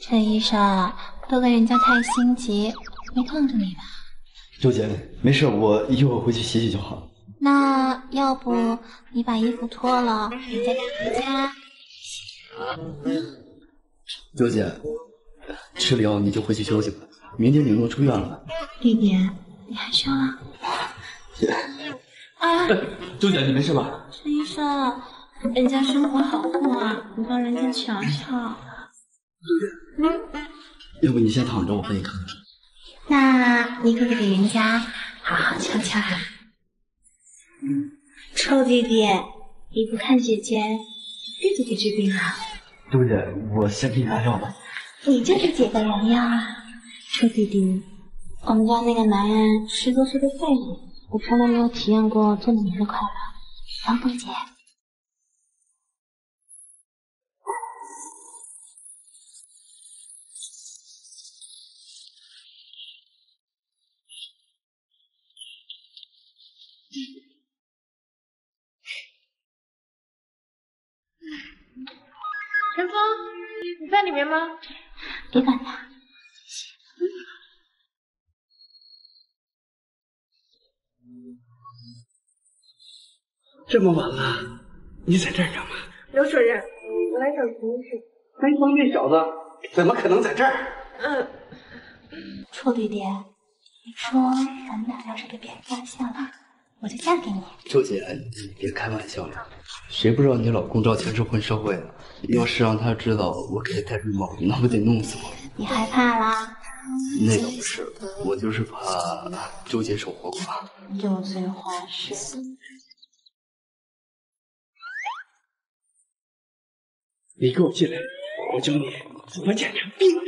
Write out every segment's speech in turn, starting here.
陈医生，都跟人家太心急，没碰着你吧？周姐，没事，我一会儿回去洗洗就好。那要不你把衣服脱了，人家带回家。周姐，吃了药你就回去休息吧，明天你若出院了。弟弟，你害羞了？啊！周姐，你没事吧？陈医生，人家生活好过啊，你帮人家瞧瞧。嗯，要不你先躺着，我帮你看看。那你可得给人家好好瞧瞧啊。嗯臭弟弟，你不看姐姐，病就给治病了。周姐，我先给你拿药吧。你就是姐的良药啊，臭弟弟。我们家那个男人实则是个废物，我从来没有体验过做女人的快乐。当不姐。陈峰，你在里面吗？别管他。这么晚了，你在这儿干嘛？刘主任，我来找陈医生。南方那小子怎么可能在这儿？嗯。臭弟弟，你说咱们俩要是被别人发现了，我就嫁给你。周姐，你别开玩笑了，谁不知道你老公赵钱是混社会的？要是让他知道我给他戴绿帽子，那不得弄死我？你害怕啦？那倒不是，我就是怕周姐守活寡。油嘴滑舌。你给我进来，我教你怎么检查病人。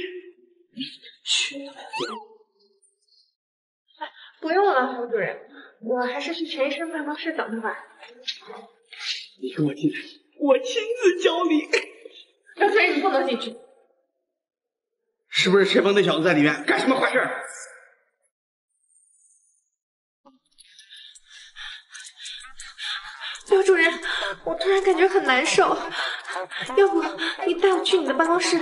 去，不用了，刘主任，我还是去陈医生办公室等他吧。你给我进来，我亲自教你。刘主任，你不能进去。是不是陈峰那小子在里面干什么坏事？刘主任，我突然感觉很难受，要不你带我去你的办公室，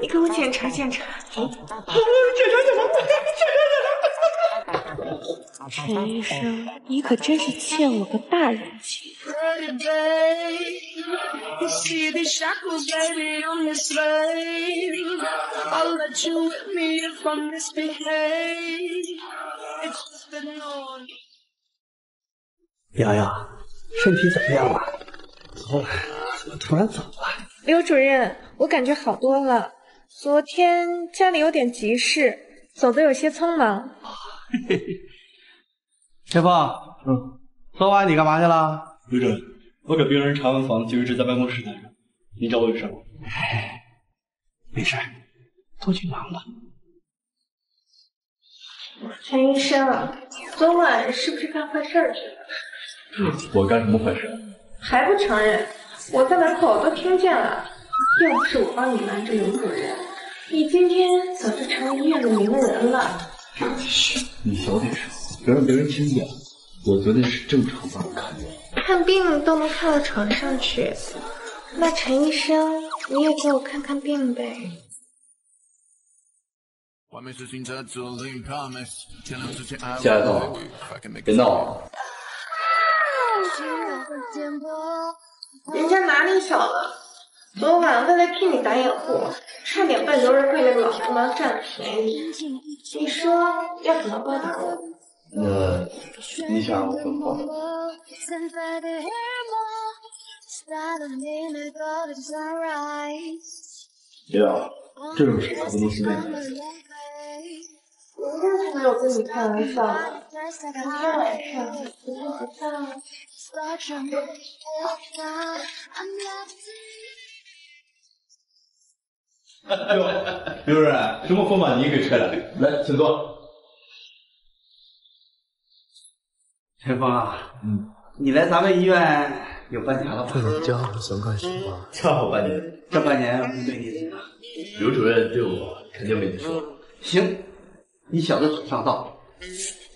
你给我检查检查。好，检查检查，检查检查。陈医生，你可真是欠我个大人情。瑶瑶。身体怎么样了？昨晚怎么突然走了？刘主任，我感觉好多了。昨天家里有点急事，走的有些匆忙。嘿嘿。陈峰，嗯，昨晚你干嘛去了？刘主任，我给病人查完房，就一直在办公室待着。你找我有事吗？哎，没事，都去忙吧。陈医生，昨晚是不是干坏事去了？我干什么坏事？还不承认？我在门口都听见了。要不是我帮你瞒着刘主任，你今天早就成了医院的名人了。嘘，你小点声，别让别人听见。我昨天是正常帮你看病。看病都能看到床上去，那陈医生你也给我看看病呗。下一套，别闹了。人家哪里小了？昨晚为了替你打掩护，差点被刘仁贵那个老流氓占了便宜。你说要怎么报答我？那你想我怎么报？对啊，这种事不能随便干。人家才没有跟你开玩笑呢。昨天晚上，你说好像。哎呦，刘主任，什么风把你给吹了？来，请坐。陈峰啊，嗯，你来咱们医院有半年了吧？你这样想干什么？正好半年，这半年我对你怎么样？刘主任对我肯定没得说。行，你小子嘴上道，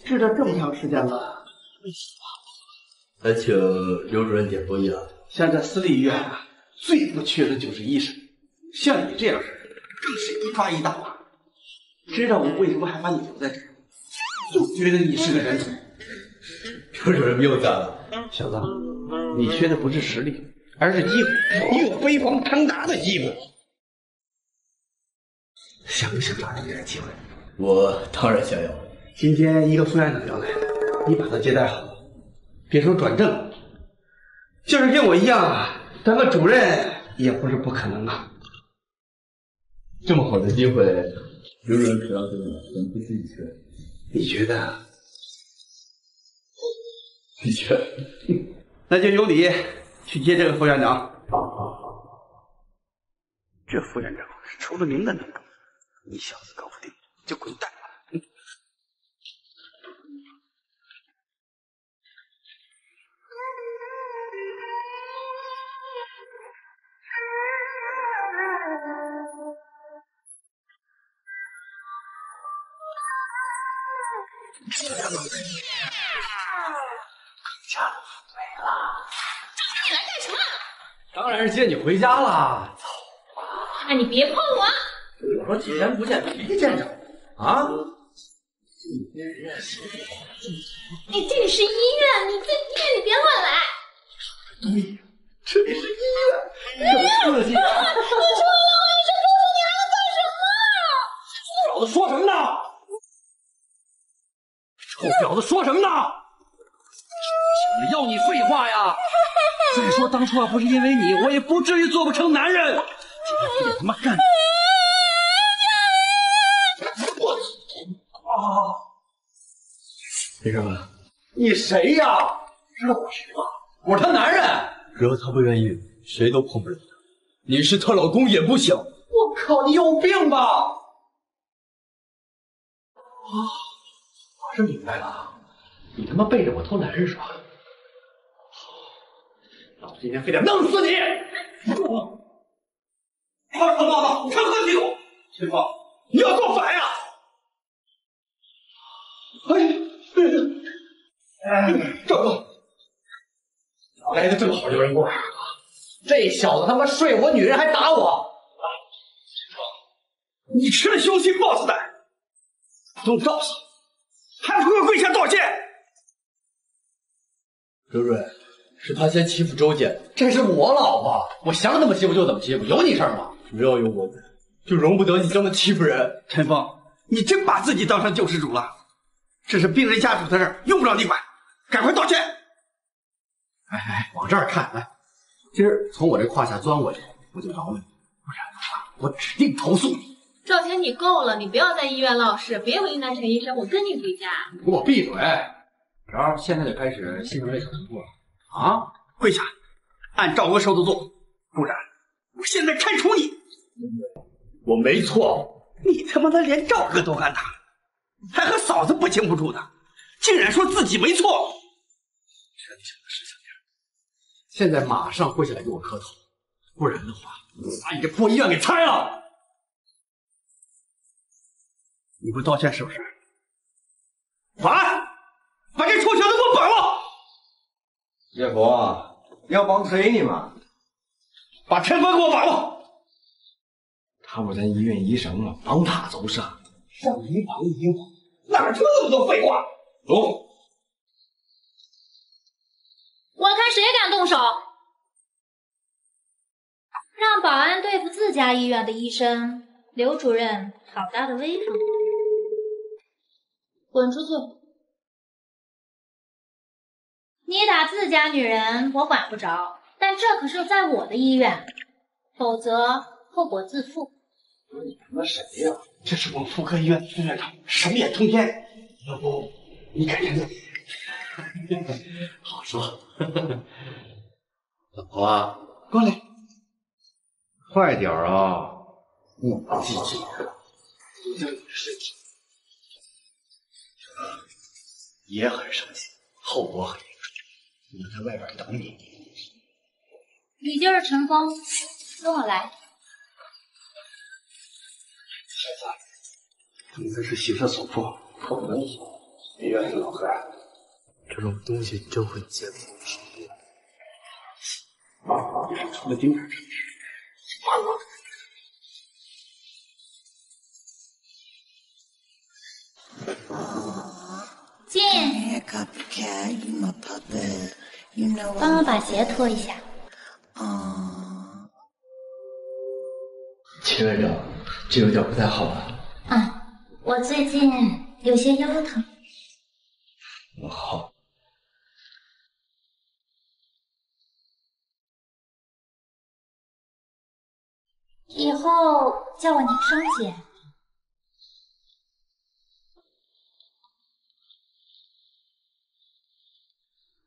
治了这么长时间了。还请刘主任点拨啊。现在私立医院啊，最不缺的就是医生。像你这样式的，更是一抓一大把。知道我为什么还把你留在这儿？就觉得你是个人才。刘主任谬赞了，小子，你缺的不是实力，而是机会。你有飞黄腾达的机会。想不想抓住这个机会？我当然想要。今天一个副院长要来，你把他接待好。别说转正，就是跟我一样当个主任也不是不可能啊。这么好的机会，刘主任可要给我，怎么不自己去？你觉得？你觉得，那就由你去接这个副院长。这副院长是出了名的能干，你小子搞不定就滚蛋吧。家没了，你来干什么？当然是接你回家啦。走哎，你别碰我！我说几天不见没见着啊？哎，这里是医院，你在医院里别乱来。对，这里是医院，你怎么刺激？你说了，你说叔叔，你还要干什么？小子说什么呢？臭婊子说什么呢？要你废话呀！再说当初要不是因为你，我也不至于做不成男人。今天非得他妈干！我啊！先生，你谁呀？知道我谁吗？我是他男人。只要他不愿意，谁都碰不了他。你是他老公也不行。我靠，你有病吧？啊！我是明白了，你他妈背着我偷男人是吧？老子今天非得弄死你！二他妈的，成何体统！秦风，你要造反呀！哎，哎，赵哥，来的正好，有人过。这小子他妈睡我女人还打我！你吃了雄心豹子胆，都告诉你，还不给我跪下道歉！周瑞，是他先欺负周姐，这是我老婆，我想怎么欺负就怎么欺负，有你事儿吗？只要有我在，就容不得你这么欺负人。陈峰，你真把自己当成救世主了？这是病人家属的事儿，用不着你管，赶快道歉！哎哎，往这儿看，来，今儿从我这胯下钻过去，我就饶了你，不然的话，我指定投诉你。赵天，你够了，你不要在医院闹事，别为难陈医生，我跟你回家。你给我闭嘴！然后现在就开始新城卫小动作了啊！跪下，按赵哥说的做，不然我现在开除你！我没错，你他妈的连赵哥都敢打，还和嫂子不清不楚的，竟然说自己没错！真想的识相点，现在马上跪下来给我磕头，不然的话，把你这破医院给拆了！你不道歉是不是？保安，把这臭小子给我绑了！叶佛，要绑谁你吗？把陈峰给我绑了！他不咱医院医生吗？绑他做啥？上医绑一绑，哪出那么多废话？走！我看谁敢动手！让保安对付自家医院的医生，刘主任好大的威风！滚出去！你打自家女人，我管不着，但这可是在我的医院，否则后果自负。你他妈谁呀？这是我们妇科医院的副院长，手眼通天。要不你改天再。好说。老婆啊，过来，快点啊！我记记，这你的身体也很生气，后果很严重。我在外边等你。你就是陈峰，跟我来。你这是洗车所迫，可不能医院的老黑，这种东西真会见风使舵。成了经常吃。进，帮我把鞋脱一下。秦院长，这有点不太好吧。啊，我最近有些腰疼。好，以后叫我宁生姐。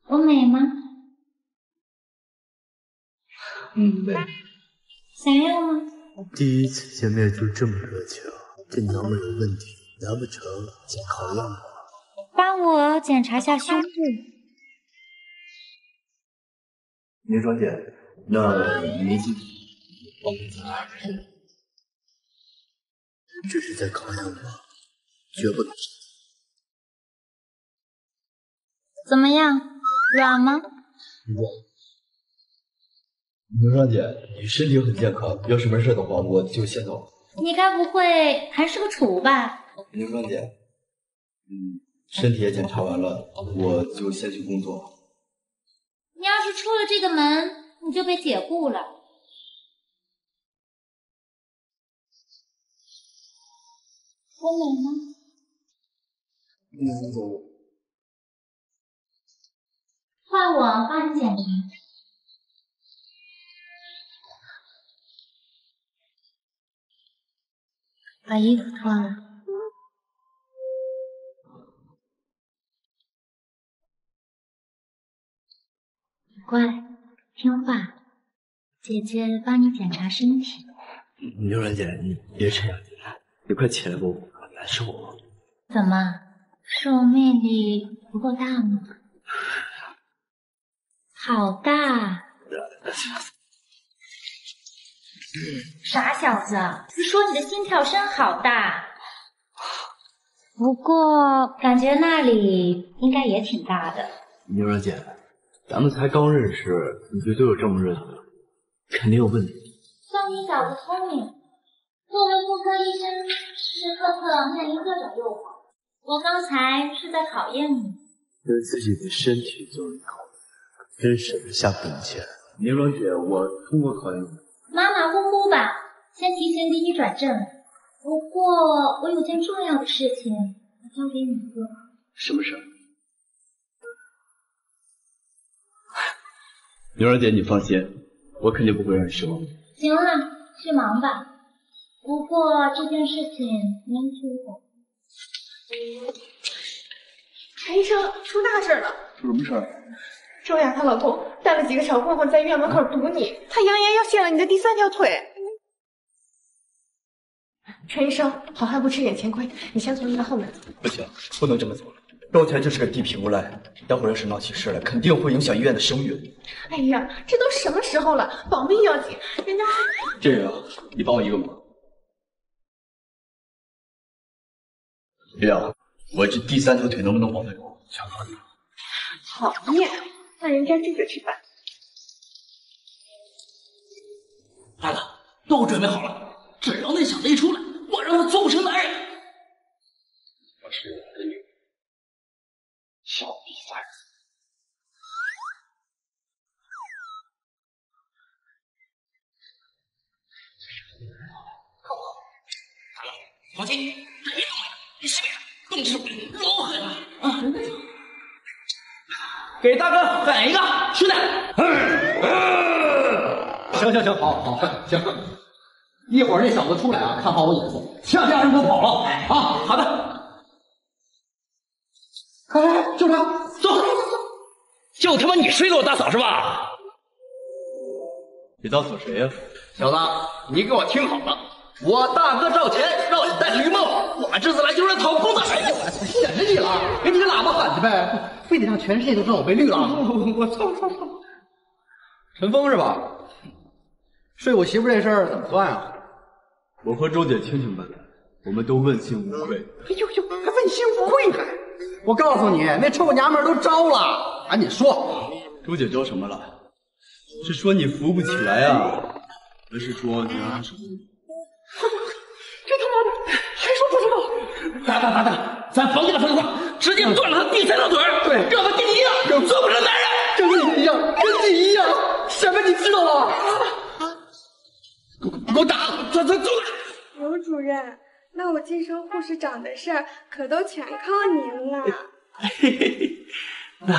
我美吗？嗯，美。想要吗？第一次见面就这么热情，这娘们有问题，难不成想考验我？帮我检查下胸部。宁双姐，那您自己帮我检查。这是在考验我，绝不能。怎么样？软吗？软。宁双姐，你身体很健康，要是没事的话，我就先走了。你该不会还是个处吧？宁双姐，嗯，身体也检查完了，我就先去工作。你要是出了这个门，你就被解雇了。我美吗？宁总，换我帮你检查。把衣服脱了。乖，听话，姐姐帮你检查身体。宁软姐，你别这样，你快起来吧，我难受。怎么，是我魅力不够大吗？好大！傻小子，你说你的心跳声好大，不过感觉那里应该也挺大的。宁软姐，咱们才刚认识，你就对我这么热情，肯定有问题。算你小子聪明。作为妇科医生，时时刻刻面临各种诱惑。我刚才是在考验你。对自己的身体做考虑，真舍得下本钱。宁荣姐，我通过考验你。马马虎虎吧，先提前给你转正。不过我有件重要的事情要交给你做。什么事？宁软姐，你放心，我肯定不会让你失望。行了，去忙吧。不过这件事情您替我。陈医生，出大事了！出什么事儿？周雅她老公带了几个小混混在医院门口堵你，他扬言要卸了你的第三条腿。陈医生，好汉不吃眼前亏，你先从医院后门走。不行，不能这么走了。周全就是个地痞无赖，待会儿要是闹起事来，肯定会影响医院的声誉。哎呀，这都什么时候了，保命要紧，人家还……这个你帮我一个忙。李亮，我这第三条腿能不能保得住？想靠你。讨厌，那人家这就去办。来了，都准备好了，只要那小子一出来，我让他做不成男人。我是我的女人，小比赛。看我，来了，放心，别动了，你是别动手老狠了啊！给大哥狠一个，兄弟！行行行，好好行。一会儿那小子出来啊，看好我眼色，千万别让人给我跑了啊！好的，哎，就他，走，就他妈你睡了我大嫂是吧？你大嫂谁呀？小子，你给我听好了，我大哥赵钱让你戴绿帽，我这次来就是来讨公道。哎呀，我显着你了，给你个喇叭喊去呗，非得让全世界都知道我被绿了。我操操操！陈峰是吧？睡我媳妇这事儿怎么算啊？我和周姐清清白白，我们都问心无愧。哎呦呦，还问心无愧呢！我告诉你，那臭娘们儿都招了，赶紧说。周姐招什么了？是说你扶不起来啊，还是说你让她守？这他妈的还说不知道！打打打打，咱甭给他废话，直接断了他第三条腿，对，让他跟你一样，做不成男人。跟你一样，跟你一样，什么你知道吗？给我打，走走走！刘主任，那我晋升护士长的事儿可都全靠您了。嘿嘿嘿，那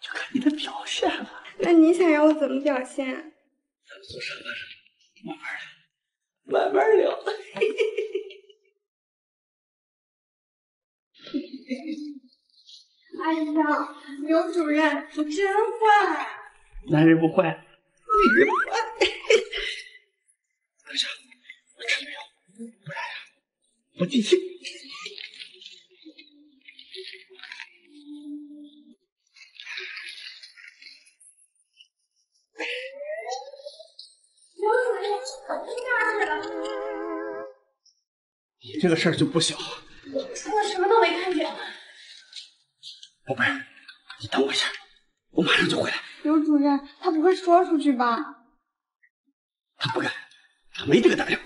就看你的表现了。那你想要我怎么表现？咱们坐沙发上，慢慢来，慢慢聊。嘿嘿 哎呀，刘主任，你真坏！男人不坏，女人不坏。等下，我吃了药，不然呀，我记性。刘主任，你哪去了？你这个事儿就不小，我什么都没看见。宝贝儿，你等我一下，我马上就回来。刘主任，他不会说出去吧？他不敢，他没这个胆量。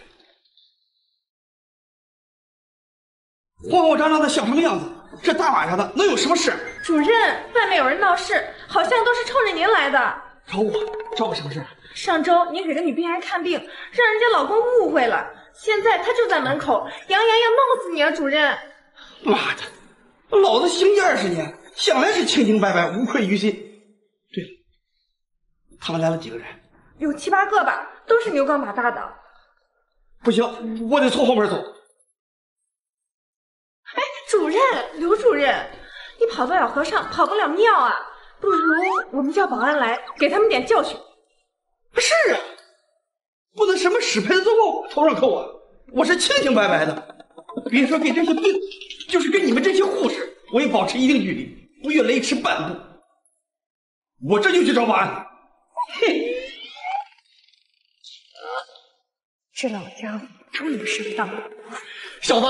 慌慌张张的像什么样子？这大晚上的能有什么事？主任，外面有人闹事，好像都是冲着您来的。找我？找我什么事？上周您给个女病人看病，让人家老公误会了，现在他就在门口，扬言要弄死你啊，主任！妈的，老子行医二十年，向来是清清白白，无愧于心。对了，他们来了几个人？有七八个吧，都是牛高马大的。不行，我得从后门走。哎，主任，刘主任，你跑得了和尚跑不了庙啊！不如我们叫保安来，给他们点教训。是啊，不能什么屎盆子都往我头上扣啊！我是清清白白的，别说跟这些病，就是跟你们这些护士，我也保持一定距离，不越雷池半步。我这就去找保安。嘿，这老家伙终于上当了。小子，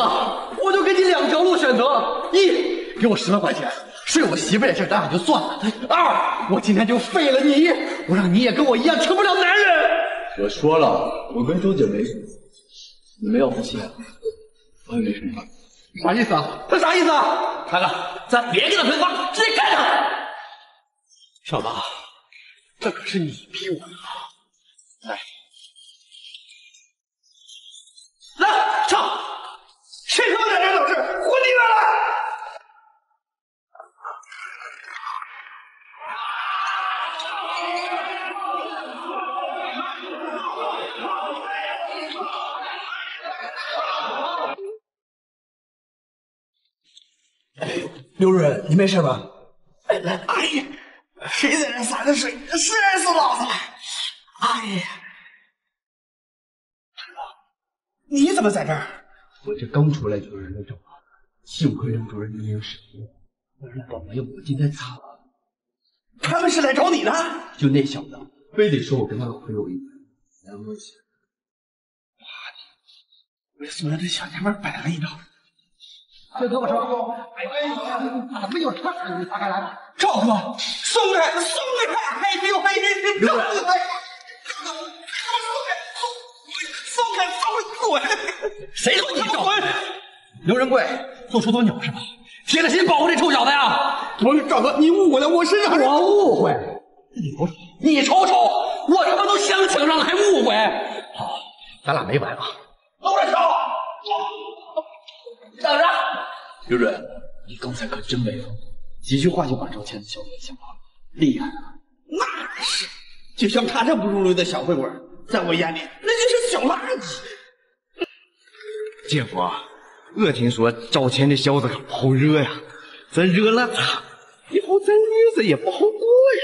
我就给你两条路选择：一，给我十万块钱，睡我媳妇这事咱俩就算了；二，我今天就废了你，我让你也跟我一样成不了男人。我说了，我跟周姐没什么，你们要不信，我也没什么。啥意思啊？他啥意思啊？大哥，咱别跟他废话，直接干他！小子，这可是你逼我的啊！来，来唱，谁他妈在这闹事？混里面来！刘主任，你没事吧？哎来，哎呀，谁在这洒的水？热死老子了！哎呀，你怎么在这儿？我这刚出来就有人来找我，幸亏刘主任你有闪过，不然倒霉我今天惨了。他们是来找你的？就那小子，非得说我跟他老婆有一腿，难为情。为所让这小娘们摆了一道。这胳膊手，哎呦，怎么有这你打开来？赵哥，松开，松开！哎呦哎呦，刘主任，松开，松开，滚！谁说你赵滚！刘仁贵做出头鸟是吧？铁了心保护这臭小子呀！不是赵哥，你误会了，我身上我误会？你瞅瞅，你瞅瞅，我他妈都相请上了，还误会？好，咱俩没完啊！都来瞧！等着！刘主任，你刚才可真威风，几句话就把赵倩的小子吓跑了，厉害啊！那是，就像他这不入流的小混混，在我眼里那就是小垃圾。姐夫，我听说赵倩这小子可不好惹呀，咱惹了他，以后咱日子也不好过呀。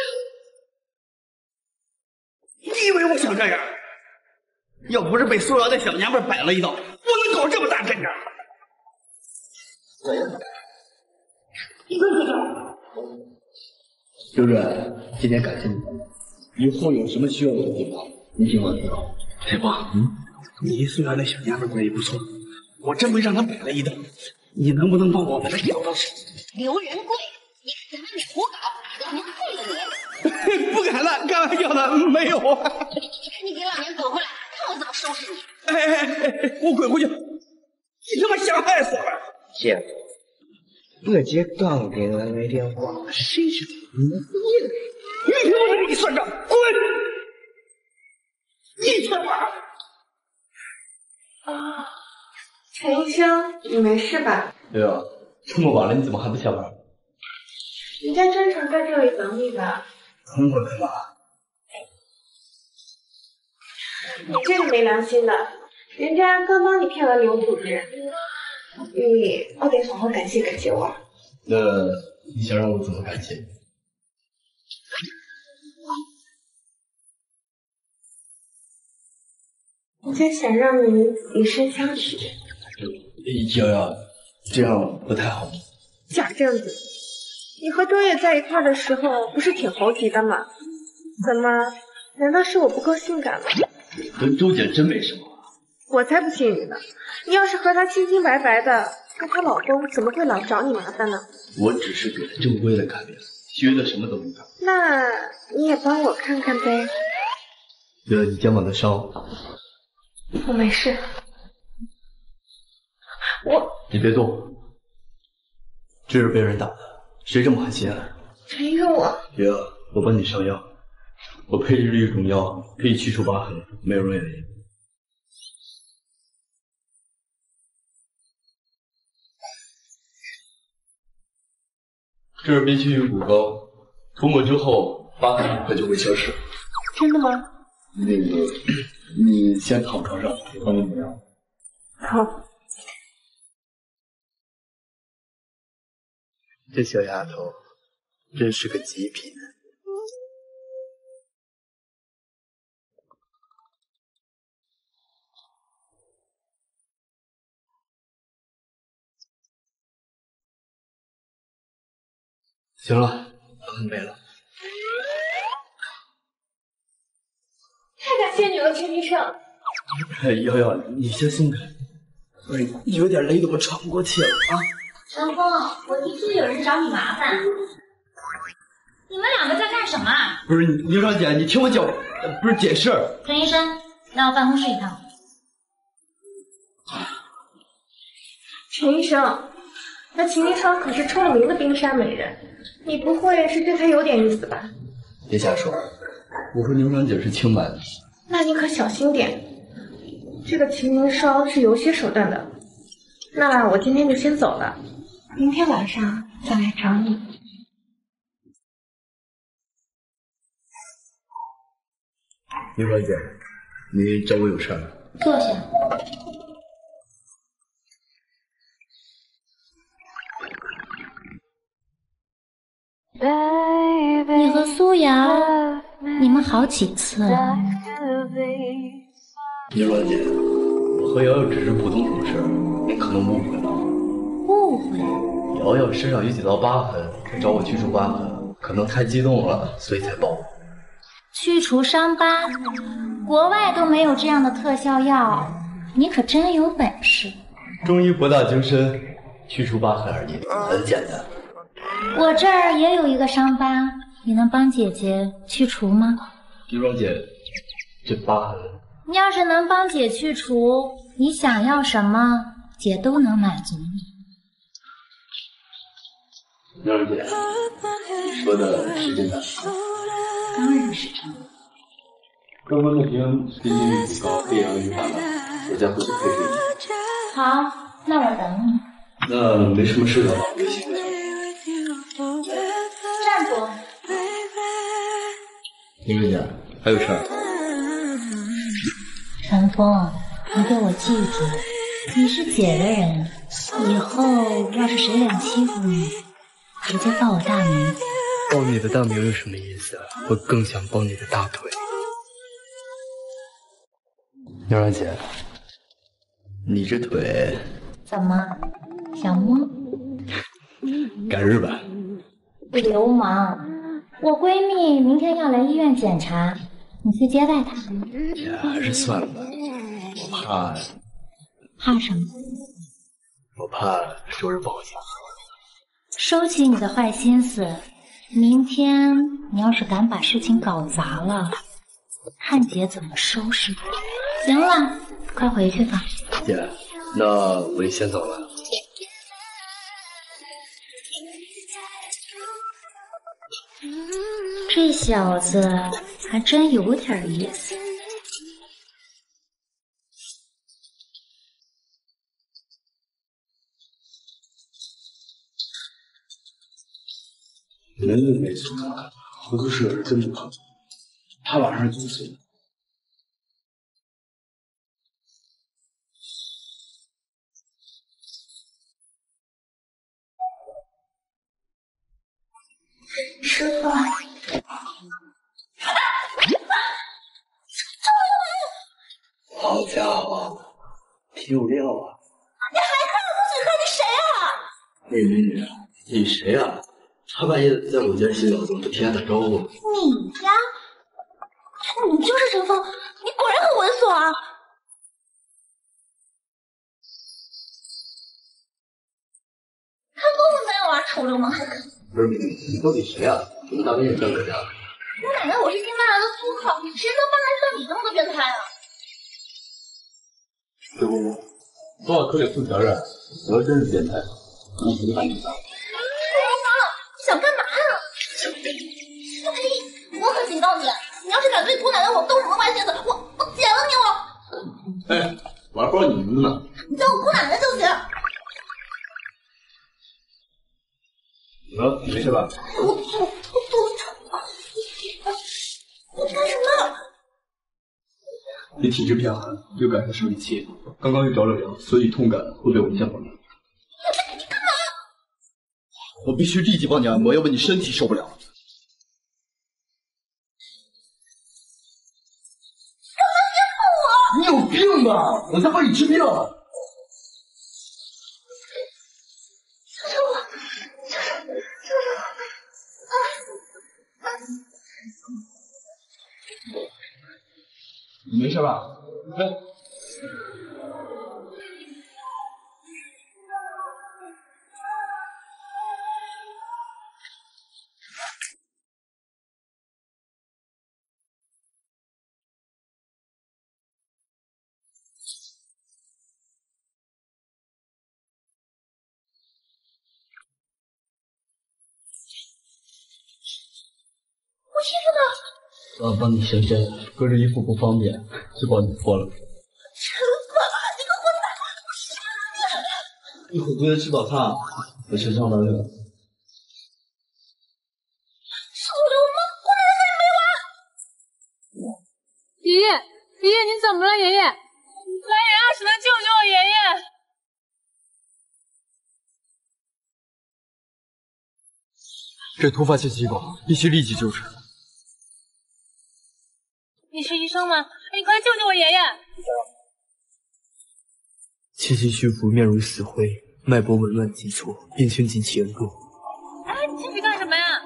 你以为我想这样？要不是被苏瑶那小娘们摆了一道，我能搞这么大阵仗？刘主任，今天感谢你，以后有什么需要我的地方，你尽管知道。铁棒，嗯，你虽然那小娘们关系不错，我真没让她摆了一道，你能不能帮我把他找到手？刘仁贵，你敢在外面胡搞，老娘废了你！不敢了，开玩笑的，没有啊。你给老娘滚回来，看我怎么收拾你！哎哎哎，我滚回去！你他妈想害死我！姐夫，我姐刚给我来电话，谁知道你你明天我再给你算账，滚！你他妈！啊，陈医生，你没事吧？对啊，这么晚了，你怎么还不下班？人家专程在这里等你的。等我干嘛？你这个没良心的，人家刚帮你骗了刘主任，你我得好好感谢感谢我。那你想让我怎么感谢你？我就想让你以身相许。瑶瑶，这样不太好。假正子，你和周月在一块的时候不是挺猴急的吗？怎么？难道是我不够性感吗？跟周姐真没什么。我才不信你呢！你要是和她清清白白的，那她老公怎么会老找你麻烦呢？我只是给她正规的看病，其余的什么都没干。那你也帮我看看呗。对了，你肩膀的伤。我没事。我。你别动。这是被人打的，谁这么狠心？陈医生，我。别，我帮你上药。我配置了一种药，可以去除疤痕，美容眼睛。这是冰淇淋骨膏，涂抹之后疤痕很快就会消失。真的吗？那个，你先躺床上，我帮你抹药。好。这小丫头真是个极品。行了，没了。太感谢你了，陈医生。瑶瑶，你先松开，不是有点勒得我喘不过气了啊。陈峰，我听说有人找你麻烦，你们两个在干什么？不是刘小姐，你听我讲，不是解释。陈医生，来我办公室一趟。陈医生，那秦凌霜可是出了名的冰山美人，你不会是对她有点意思吧？别瞎说，我和牛长姐是清白的。那你可小心点，这个秦明霜是有些手段的。那我今天就先走了。明天晚上再来找你。刘小姐，你找我有事儿？坐下。你和苏瑶，你们好几次了？叶小姐，我和瑶瑶只是普通同事，你可能误会了。误会？瑶瑶身上有几道疤痕，找我去除疤痕，可能太激动了，所以才抱我。去除伤疤，国外都没有这样的特效药，你可真有本事。中医博大精深，去除疤痕而已，很简单。我这儿也有一个伤疤，你能帮姐姐去除吗？刘庄姐，这疤痕……你要是能帮姐去除，你想要什么，姐都能满足你。刘二姐，说的是真的？当然是真的。刚刚那瓶冰淇淋乳膏可以让你打了，我再回去配给你。好，那我等你。那没什么事的话，微信就行。站住！林月姐，还有事儿？陈峰，你给我记住，你是姐的人，以后要是谁敢欺负你，直接报我大名。报你的大名有什么意思？我更想抱你的大腿。妞儿姐，你这腿怎么想摸？改日吧。流氓！我闺蜜明天要来医院检查，你去接待她。姐，还是算了吧，我怕。怕什么？我怕收拾不好家。收起你的坏心思，明天你要是敢把事情搞砸了，看姐怎么收拾你。行了，快回去吧。姐，那我也先走了。这小子还真有点意思。人是没错，合作社是有人跟踪。他晚上就走了师傅，好家伙，挺有料啊！你还看我嘴看你谁啊？那美女，你谁啊？大半夜在我家洗澡，怎么不提前打招呼？你呀，你就是陈峰，你果然很猥琐啊！看够了没有啊，臭流氓！不是美女，你到底谁啊？怎么打扮成这样搁家？我奶奶，我是新搬来的租客，谁能搬来像你这么个变态啊？师傅，多少可得负责任。我要真是变态，我肯定把你打。流氓，你想干嘛呀？我呸！我可警告你，你要是敢对姑奶奶我动什么歪心思，我我剪了你我！哎，我还不知道你名字呢。你叫我姑奶奶就行。怎么了？你没事吧？我我我肚子疼。你干什么？你体质偏寒，又赶上生理期，刚刚又着了凉，所以痛感会被我影响到你。你干嘛？我必须立即帮你按摩，要不你身体受不了。你有病吧？我在帮你治病。你没事吧？我帮你掀身，隔着衣服不方便，就帮你脱了。陈子，你个混蛋！我杀了你！一会儿回来吃早餐，我先上班去了。臭流氓，姑奶奶还没完！爷爷，爷爷，你怎么了？爷爷，来人啊！谁能救救我爷爷？这突发性心梗，必须立即救治。你是医生吗？你快救救我爷爷！气息虚浮，面如死灰，脉搏紊乱急促，病情极其严重。哎，你进去干什么呀？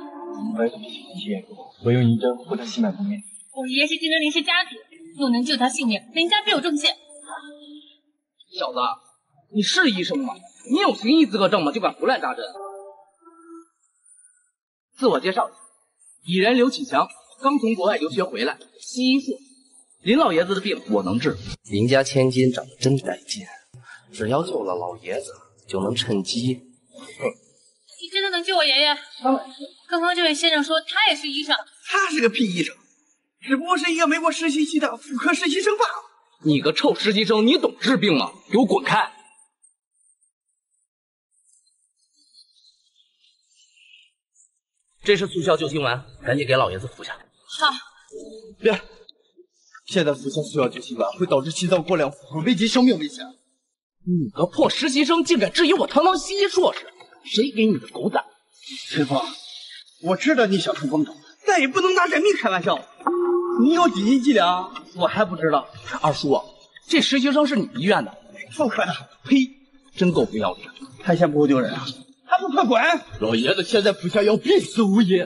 白总病情极其严重，我用银针护他心脉不灭。我爷爷是竞争林氏家主，若能救他性命，林家必有重谢。小子，你是医生吗？你有行医资格证吗？就敢胡乱扎针？自我介绍一下，蚁人刘启强，刚从国外留学回来，西医硕。林老爷子的病我能治。林家千金长得真带劲，只要救了老爷子，就能趁机。哼，你真的能救我爷爷？刚刚这位先生说他也是医生，他是个屁医生，只不过是一个没过实习期的妇科实习生罢了。你个臭实习生，你懂治病吗？给我滚开！这是速效救心丸，赶紧给老爷子服下。好，别，现在服下速效救心丸会导致心脏过量负荷，危及生命危险。你个破实习生，竟敢质疑我堂堂西医硕士，谁给你的狗胆？陈峰，我知道你想出风头，但也不能拿人命开玩笑。你有几斤几两，我还不知道。二叔，这实习生是你医院的？不可能！呸，真够不要脸！还嫌不够丢人啊？还不快滚！老爷子现在服下药必死无疑。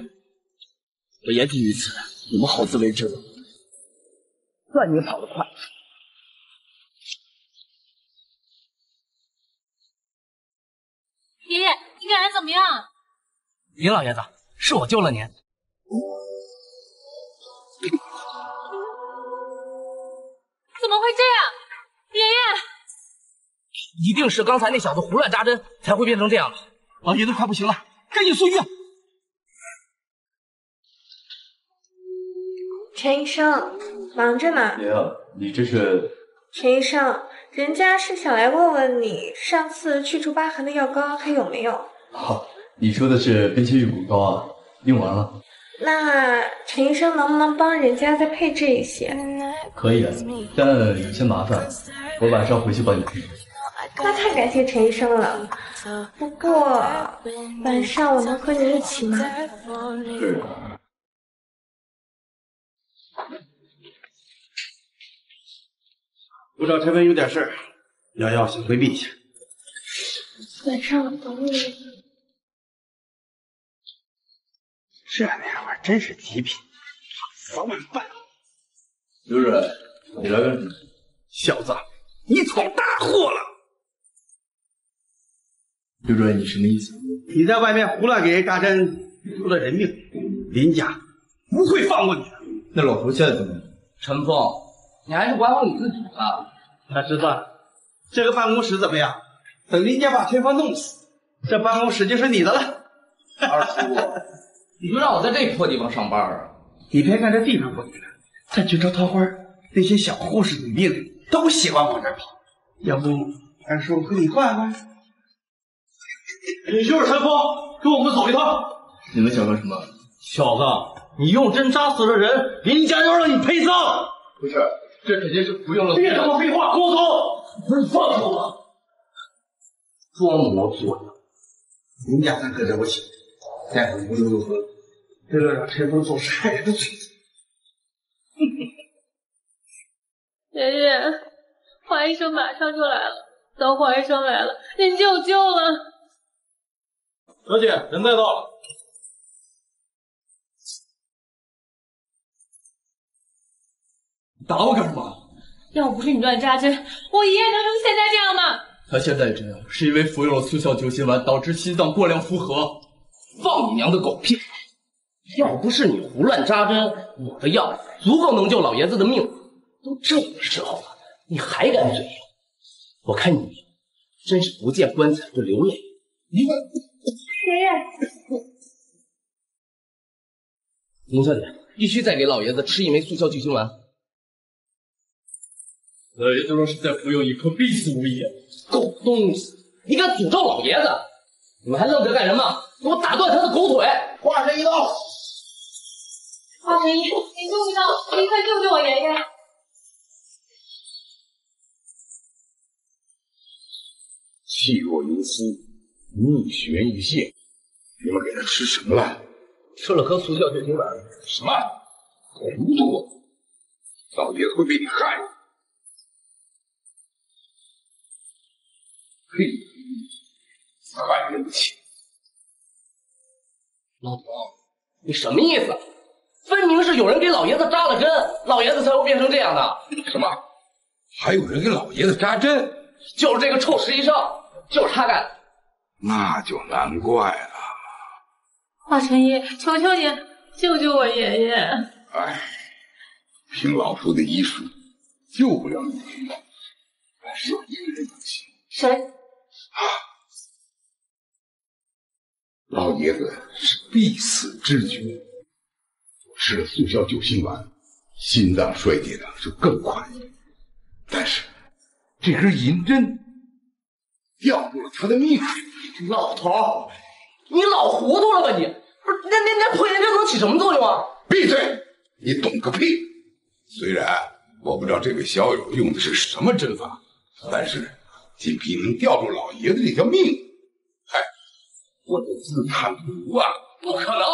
我言尽于此，你们好自为之吧。算你跑得快。爷爷，你感觉怎么样？林老爷子，是我救了您。怎么会这样？爷爷，一定是刚才那小子胡乱扎针，才会变成这样的。老爷子快不行了，赶紧送医院。陈医生，忙着呢。爷啊，你这是？陈医生，人家是想来问问你，上次去除疤痕的药膏还有没有？好，你说的是冰清玉骨膏啊，用完了。那陈医生能不能帮人家再配置一些？可以啊，但有些麻烦，我晚上回去帮你配。那太感谢陈医生了。不过晚上我能和你一起吗？是。我找陈文有点事，瑶瑶先回避一下。晚上我等你。这娘们真是极品，早晚办。刘主任，你来干什么？小子，你闯大祸了！刘主任，你什么意思？你在外面胡乱给人扎针，出了人命，林家不会放过你的。那老头现在怎么样？陈峰，你还是管好你自己吧。大侄子，这个办公室怎么样？等林家把陈峰弄死，这办公室就是你的了。二叔，你就让我在这破地方上班啊？你别看这地方破地的，在菊州桃花，那些小护士、女病人都喜欢往这儿跑。要不二叔和你换换？你就是陈峰，跟我们走一趟。你们想干什么？小子，你用针扎死了人，林家要让你陪葬。不是，这肯定是服用了。别他妈废话，跟我走！不是放开我！装模作样，你们家咱可惹不起。再无论如何，这个让陈峰做是害人的罪。爷爷，华医生马上就来了。等华医生来了，您就有救了。小姐，人带到了。打我干什么？要不是你乱扎针，我爷爷能成现在这样吗？他现在这样，是因为服用了速效救心丸，导致心脏过量负荷。放你娘的狗屁！要不是你胡乱扎针，我的药足够能救老爷子的命。都这个时候了，你还敢嘴硬？我看你真是不见棺材不流泪。爷爷，林小姐，必须再给老爷子吃一枚速效救心丸。老爷子若是再服用一颗，必死无疑。狗东西，你敢诅咒老爷子？你们还愣着干什么？给我打断他的狗腿！划他一刀！华神医，您救一刀，您快救救我爷爷！气若游丝，逆旋一线。你们给他吃什么了？吃了颗速效救心丸。什么？糊涂！老爷子会被你害嘿，害人不浅。老头，你什么意思？分明是有人给老爷子扎了针，老爷子才会变成这样的。什么？还有人给老爷子扎针？就是这个臭实习生，就是他干的。那就难怪了。华晨医，求求你救救我爷爷！哎，凭老夫的医术，救不了你，但是有一个人能行。谁？啊！老爷子是必死之举，吃了速效救心丸，心脏衰竭的就更快。但是这根银针要住了他的命。老头，你老糊涂了吧你？不是，那那那破银针能起什么作用啊？闭嘴！你懂个屁！虽然我不知道这位小友用的是什么针法，但是仅凭能吊住老爷子这条命，嗨，我得自叹不如啊！不可能！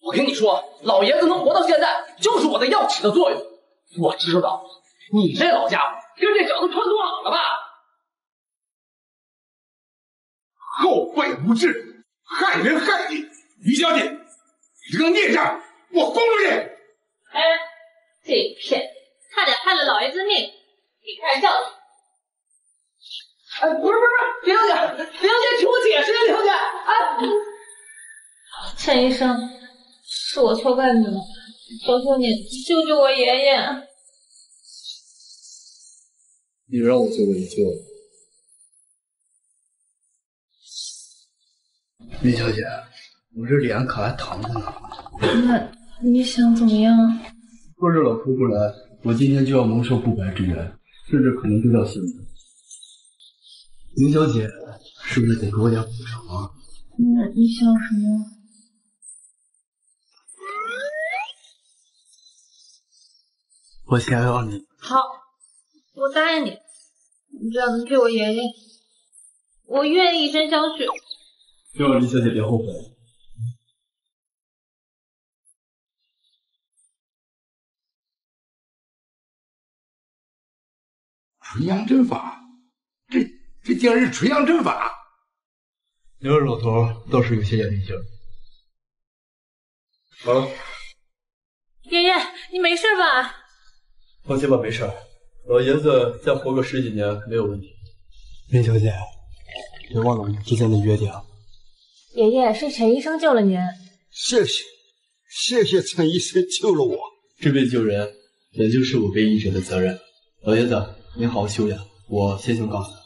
我跟你说，老爷子能活到现在，就是我的药起的作用。我知道，你这老家伙跟这小子串通好了吧？后辈无知，害人害己！于小姐，你这个孽障，我封了你！哎，这个骗子，差点害了老爷子命，你看教训！哎，不是不是不是，林小姐，林小姐，听我解释，林小姐，哎，陈医生，是我错怪你了，求求你救救我爷爷。你让我救我也救了。林小姐，我这脸可还疼着呢。那你想怎么样？若是老夫不来，我今天就要蒙受不白之冤，甚至可能丢掉性命。林小姐，是不是得给我？点补偿啊？那你想什么？我？想要你。好，我？答应你，你只要能救我？爷爷，我？愿意以身相许。希望林小姐别后悔。纯阳针法，这这竟然是纯阳阵法！那位老头倒是有些眼力劲儿。好了，爷爷，你没事吧？放心吧，没事。老爷子再活个十几年没有问题。林小姐，别忘了我们之间的约定。爷爷，是陈医生救了您。谢谢，谢谢陈医生救了我。治病救人，本就是我被医者的责任。老爷子，您好好休养，我先行告辞。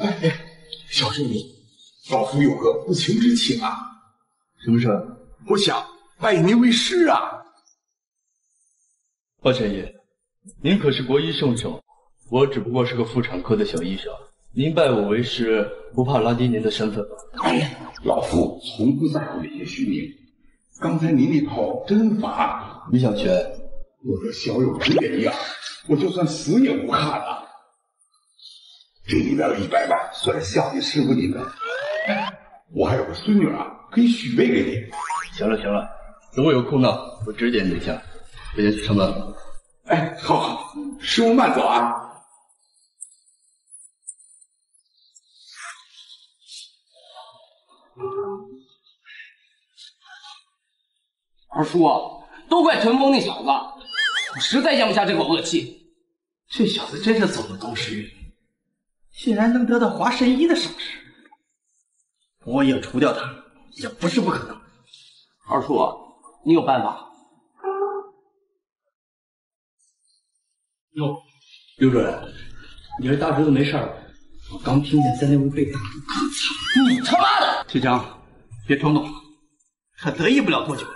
哎哎，小兄弟，老夫有个不情之请啊。什么事儿？我想拜您为师啊。华晨爷，您可是国医圣手，我只不过是个妇产科的小医生，您拜我为师，不怕拉低您的身份吧？哎呀，老夫从不在乎这些虚名。刚才您那套针法，你想学？我这小有指点一二，我就算死也不看了。这里面有一百万，算孝敬师傅您的。哎，我还有个孙女啊，可以许配给你。行了行了，等我有空呢，我指点你一下。我先去上班了。哎，好好，师傅慢走啊。二叔，都怪陈峰那小子，我实在咽不下这口恶气。这小子真是走了东施运，竟然能得到华神医的赏识。我也除掉他，也不是不可能。二叔，你有办法？哟，刘主任，你这大侄子没事吧？我刚听见在那屋被打！你他妈的！铁江，别冲动他，得意不了多久。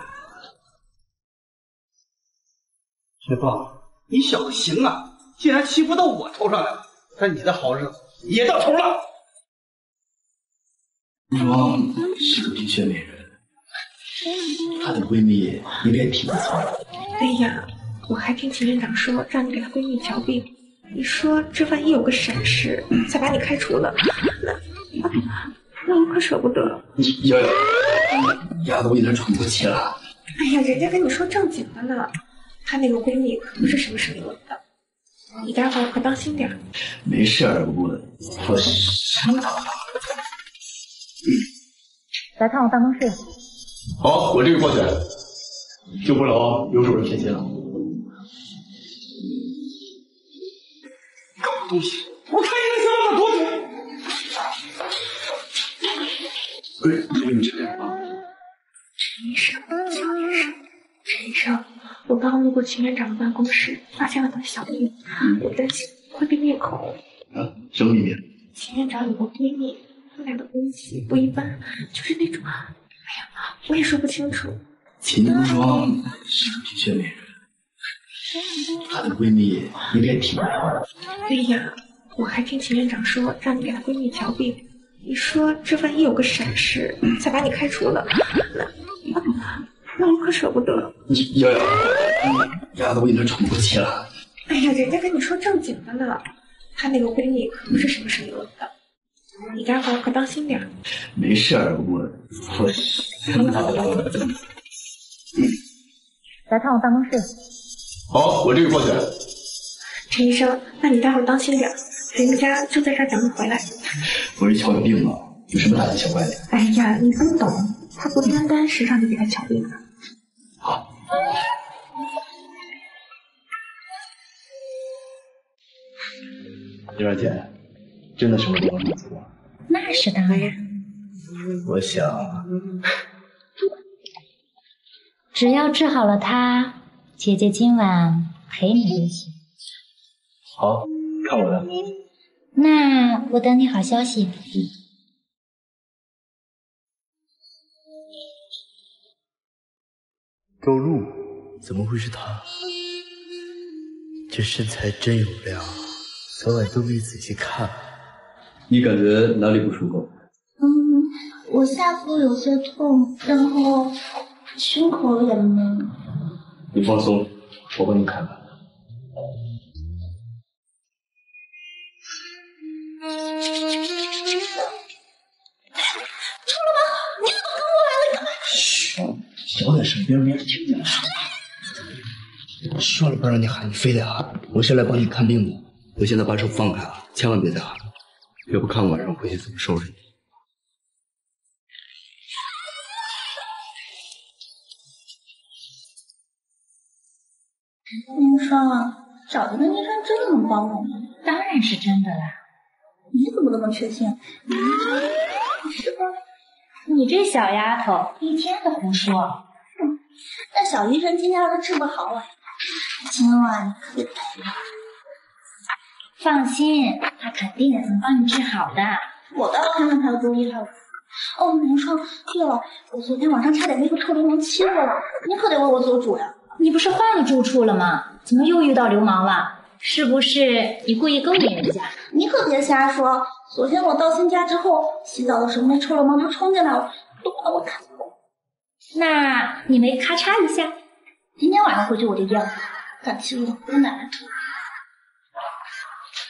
铁凤，你小子行啊，竟然欺负到我头上来了，看你的好日子也到头了。庄是个冰雪美人，她的闺蜜应该挺不错。哎呀，我还听秦院长说让你给她闺蜜瞧病，你说这万一有个闪失，再把你开除了，那那我可舍不得。你瑶瑶，压得我有点喘不过气了。哎呀，人家跟你说正经的呢。她那个闺蜜可不是什么省油的，你待会儿可当心点。没事儿，我我。来看我办公室。好，我这就过去。救护楼有主任偏心了。搞东西！我看你能想多久？哎，我给你这边啊。陈医生，小医生，陈医生，我刚路过秦院长的办公室，发现了他的小秘密，我担心会被灭口。啊？什么秘密？秦院长有个闺蜜，他们俩的关系不一般，就是那种……哎呀，我也说不清楚。秦东庄是个冰雪美人，她的闺蜜应该挺不错的。哎呀，我还听秦院长说让你给她闺蜜瞧病，你说这万一有个闪失，再把你开除了，那那我可舍不得。你瑶瑶，压得我已经喘不过气了。哎呀，人家跟你说正经的呢，她那个闺蜜可不是什么什么的，你待会儿可当心点。没事儿，我我。来趟我办公室。好，我这就过去。陈医生，那你待会儿当心点，人家就在这儿等你回来。不是瞧有病吗？有什么大惊小怪的？哎呀，你不懂，他昨天干时让你给他巧遇的。好。丽儿姐，真的什么都能满足我？那是当然。我想，只要治好了他，姐姐今晚陪你就行。好，看我的。那我等你好消息。周露，怎么会是他？这身材真有料，昨晚都没仔细看。你感觉哪里不舒服？嗯，我下腹有些痛，然后胸口也闷。你放松，我帮你看看。臭流氓，你怎么跟我来了？嘘，小点声，别让别人听见了。说了不让你喊，你非得喊。我是来帮你看病的，我现在把手放开了，千万别再喊了，要不看晚上回去怎么收拾你。林双，找的那医生真的能帮我吗？当然是真的啦。你怎么那么确信？是吧？你这小丫头一天的胡说。哼，那小医生今天要是治不好我，今晚可得赔了。放心，他肯定能帮你治好的。我倒要看看他的中医套。哦，林双，对了，我昨天晚上差点被个臭流氓欺负了，你可得为我做主呀！你不是换了住处了吗？怎么又遇到流氓了？是不是你故意勾引人家？你可别瞎说！昨天我到新家之后，洗澡的时候那臭流氓就冲进来了，都把我看死。那你没咔嚓一下？今天晚上回去我就验了，敢欺负我奶奶！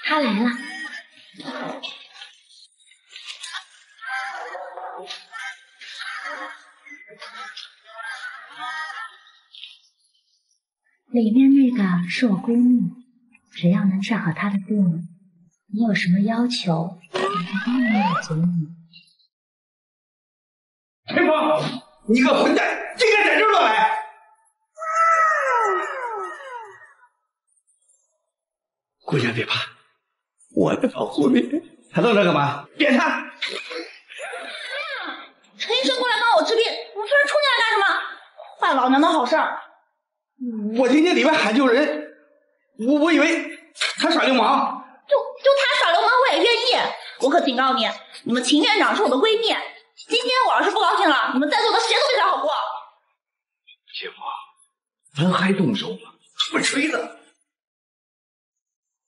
他来了。里面那个是我闺蜜，只要能治好她的病，你有什么要求，我都能满足你。陈峰，你个混蛋，竟敢在这儿乱来！姑娘别怕，我来保护你。还愣着干嘛？变态！陈医生过来帮我治病，你突然冲进来干什么？坏老娘的好事儿！我听见里面喊救人，我我以为他耍流氓。就就他耍流氓，我也愿意。我可警告你，你们秦院长是我的闺蜜，今天我要是不高兴了，你们在座的谁都别想好过。姐夫，咱还动手吗？我吹的。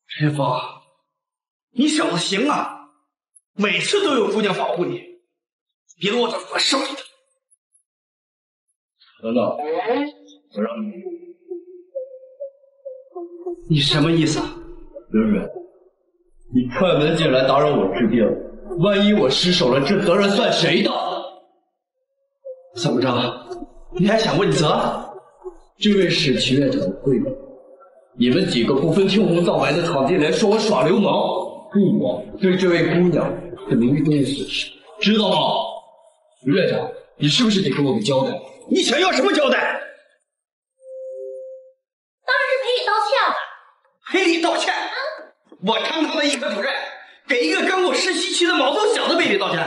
陈峰，你小子行啊，每次都有姑娘保护你，别落到我手里头。等等，我让你。你什么意思啊？润润，你开门进来打扰我治病，万一我失手了，这责任算谁的？怎么着？你还想问责？这位是秦院长的闺蜜，你们几个不分青红皂白的闯进来，说我耍流氓，对我对这位姑娘的名誉都有损失，知道吗？院长，你是不是得给我个交代？你想要什么交代？当然是赔礼道歉了。赔礼道歉？我堂堂的一科主任，给一个刚过实习期的毛头小子赔礼道歉，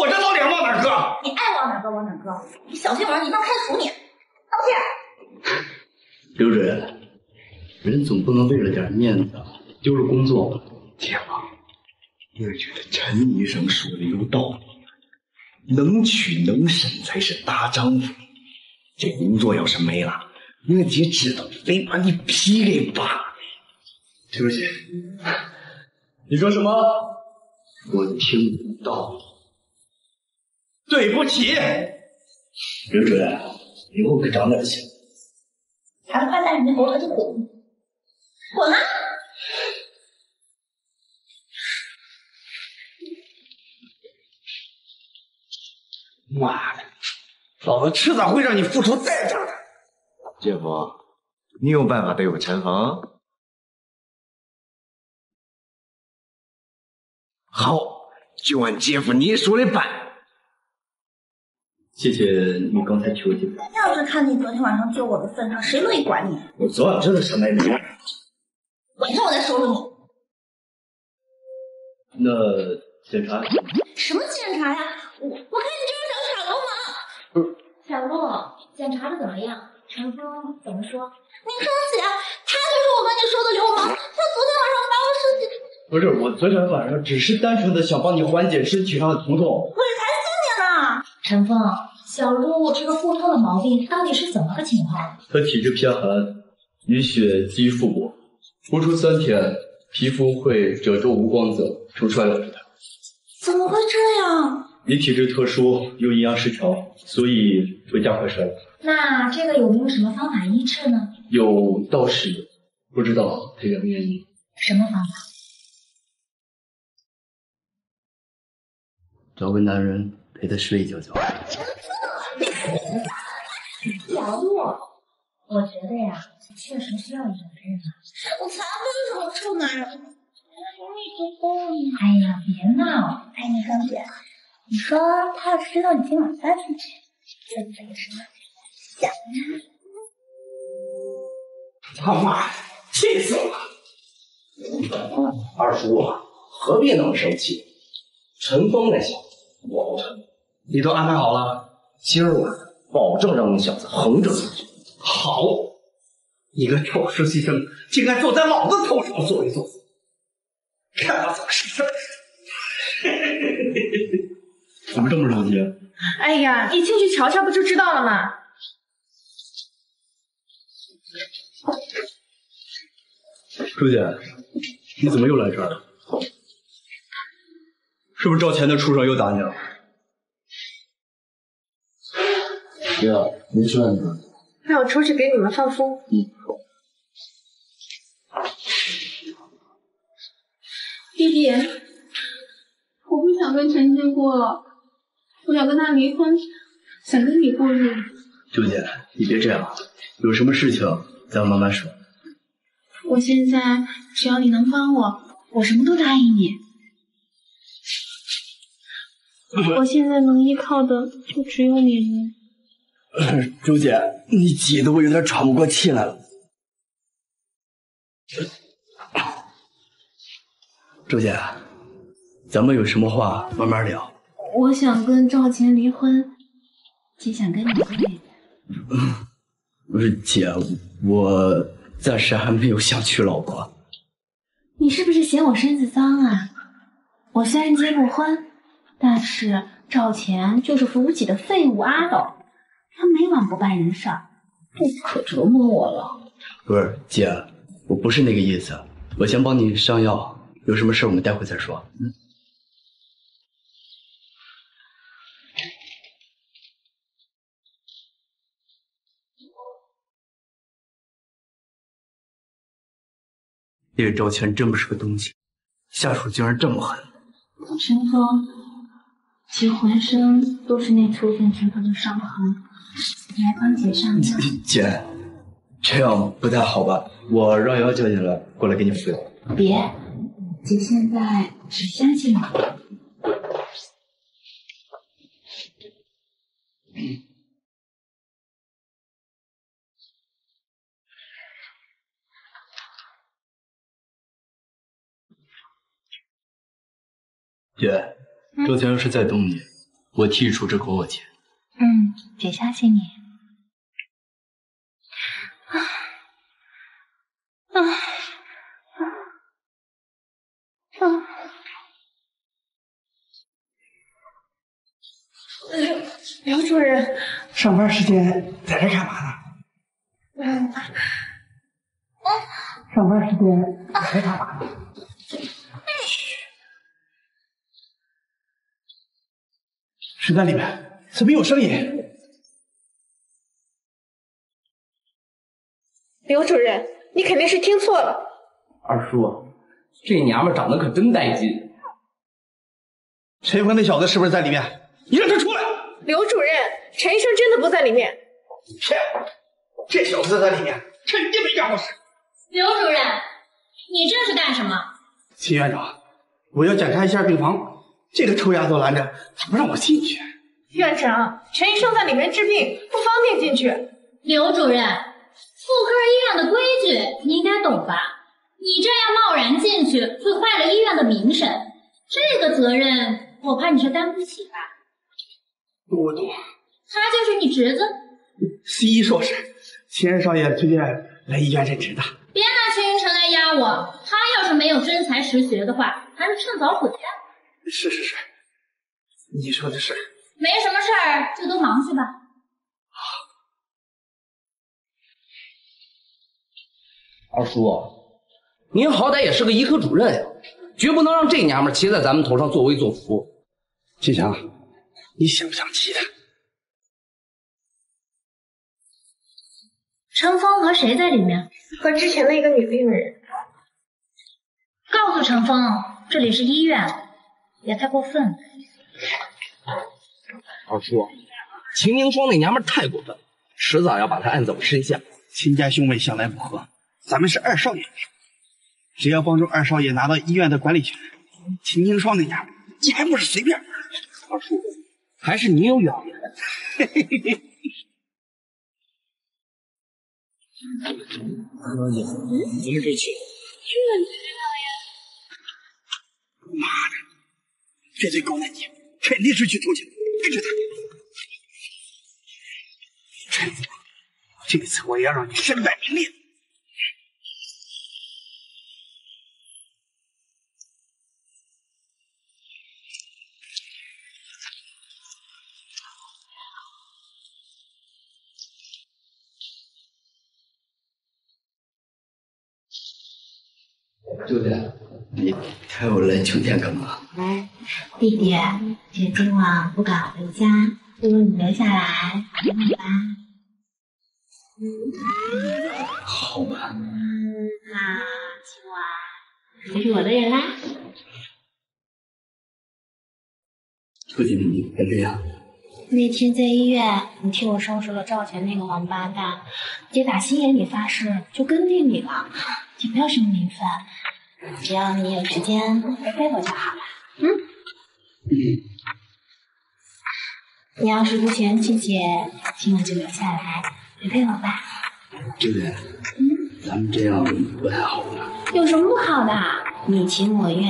我这老脸往哪搁？你爱往哪搁往哪搁，你小心我让医生开除你！道歉。刘主任，人总不能为了点面子丢了工作吧？姐夫，我觉得陈医生说的有道理，能屈能伸才是大丈夫。这工作要是没了，我姐知道非把你皮给扒了。对不起，你说什么？我听不到。对不起，刘主任，以后可长点心。还不快带着你的狗腿子滚！滚啊！妈的，老子迟早会让你付出代价的。姐夫，你有办法对付陈峰？好，就按姐夫你说的办。谢谢你刚才求情。要是看你昨天晚上救我的份上，谁乐意管你？我昨晚真的什么也没干。晚上我再收拾你。那检查什么检查呀？我我看你就是想耍流氓。小鹿，检查的怎么样？陈峰怎么说？你看姐，他就是我跟你说的流氓。他昨天晚上…不是，我昨天晚上只是单纯的想帮你缓解身体上的疼痛。我才信你呢！陈峰，小鹿这个腹痛的毛病到底是怎么个情况？他体质偏寒，淤血积于腹部，不出三天，皮肤会褶皱无光泽，呈衰老状态。怎么会这样？你体质特殊，又阴阳失调，所以会加快衰老。那这个有没有什么方法医治呢？有道士，不知道他愿不愿意。什么方法？找个男人陪他睡一觉觉。小鹿，我觉得呀，确实需要一个人。我才不是什么臭男人！哎呀，别闹！哎，你刚姐，你说他要是知道你今晚搬进去，会不会有什么想呢？他妈的，气死我了！二叔，何必那么生气？陈峰那小子，你都安排好了？今儿晚保证让你小子横着出去。好，你个臭实习生，竟敢坐在老子头上坐一坐，看我怎么收拾 怎么这么着急？哎呀，你进去瞧瞧不就知道了吗？朱姐，你怎么又来这儿了？是不是赵钱的畜生又打你了？姐，没事吧？那我出去给你们放风。弟弟，我不想跟陈金过了，我想跟他离婚，想跟你过日子。朱姐，你别这样，有什么事情咱们慢慢说。我现在只要你能帮我，我什么都答应你。我现在能依靠的就只有你了。周姐，你挤得我有点喘不过气来了。周姐，咱们有什么话慢慢聊。我想跟赵钱离婚，姐想跟你过日子。不是姐，我暂时还没有想娶老婆。你是不是嫌我身子脏啊？我虽然结过婚，但是赵钱就是扶不起的废物阿斗，他每晚不办人事儿，这可折磨我了。不是姐，我不是那个意思，我先帮你上药，有什么事我们待会再说。嗯。这个赵钱真不是个东西，下手竟然这么狠。陈峰，姐浑身都是那出现之后的伤痕，你来帮姐上药。姐，这样不太好吧？我让瑶叫进来，过来给你敷药。别，姐现在只相信你。姐，赵钱要是再动你，我替你出这口恶气。嗯，姐相信你。啊啊啊！刘刘主任，上班时间在这干嘛呢？嗯，上班时间在这干嘛呢？谁在里面？怎么有声音？刘主任，你肯定是听错了。二叔，这娘们长得可真带劲。陈峰那小子是不是在里面？你让他出来！刘主任，陈医生真的不在里面。骗我！这小子在里面，肯定没干过事。刘主任，你这是干什么？秦院长，我要检查一下病房，这个臭丫头拦着，她不让我进去。院长，陈医生在里面治病，不方便进去。刘主任，妇科医院的规矩你应该懂吧？你这样贸然进去，会坏了医院的名声。这个责任我怕你是担不起吧？我懂。他就是你侄子。西医硕士，秦二少爷推荐来医院任职的。别拿秦云辰来压我，他要是没有真才实学的话，还是趁早滚蛋。是是是，你说的是。没什么事儿，就都忙去吧。二叔，您好歹也是个医科主任呀，绝不能让这娘们骑在咱们头上作威作福。金强，你想不想骑他？程峰和谁在里面？和之前的一个女病人。告诉程峰，这里是医院，别太过分了。二叔，秦凝霜那娘们太过分了，迟早要把她按在我身下。秦家兄妹向来不和，咱们是二少爷，只要帮助二少爷拿到医院的管理权，秦凝霜那娘们，你还不是随便？二叔，还是你有远见。哥姐，咱们这去。妈的，这对狗男女肯定是去偷情，跟着他。陈子，这次我要让你身败名裂。舅舅，你带我来酒店干嘛？哎，弟弟，姐今晚不敢回家，不如你留下来陪我吧。好吧。那今晚就是我的人啦。不仅，你别这样。那天在医院，你替我收拾了赵钱那个王八蛋，姐打心眼里发誓就跟定你了，也不要什么名分。只要你有时间陪陪我就好了，嗯？嗯。你要是不嫌弃姐，今晚就留下来陪陪我吧。舅舅，嗯，咱们这样不太好吧？有什么不好的？你情我愿，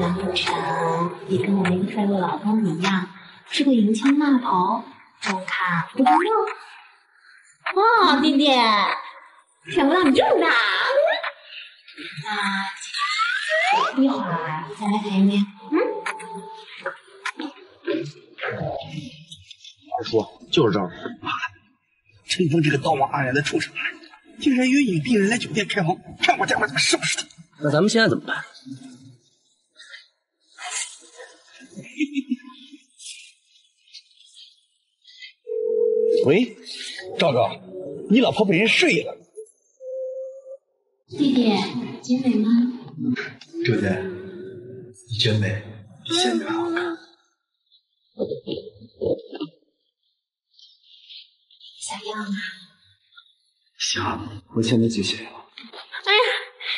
难不成你跟我那个帅哥老公一样，是个银枪大头，中看不中用？哦，弟弟，想不到你这么大。那一会儿再来陪你，嗯。二叔，就是这儿。妈的，陈峰这个道貌岸然的畜生，竟然约女病人来酒店开房，看我家伙怎么收拾他！那咱们现在怎么办？喂，赵赵，你老婆被人睡了。弟弟，姐美吗？周姐，你真美，你现在还好看。想要吗？想，我现在就想要。哎呀，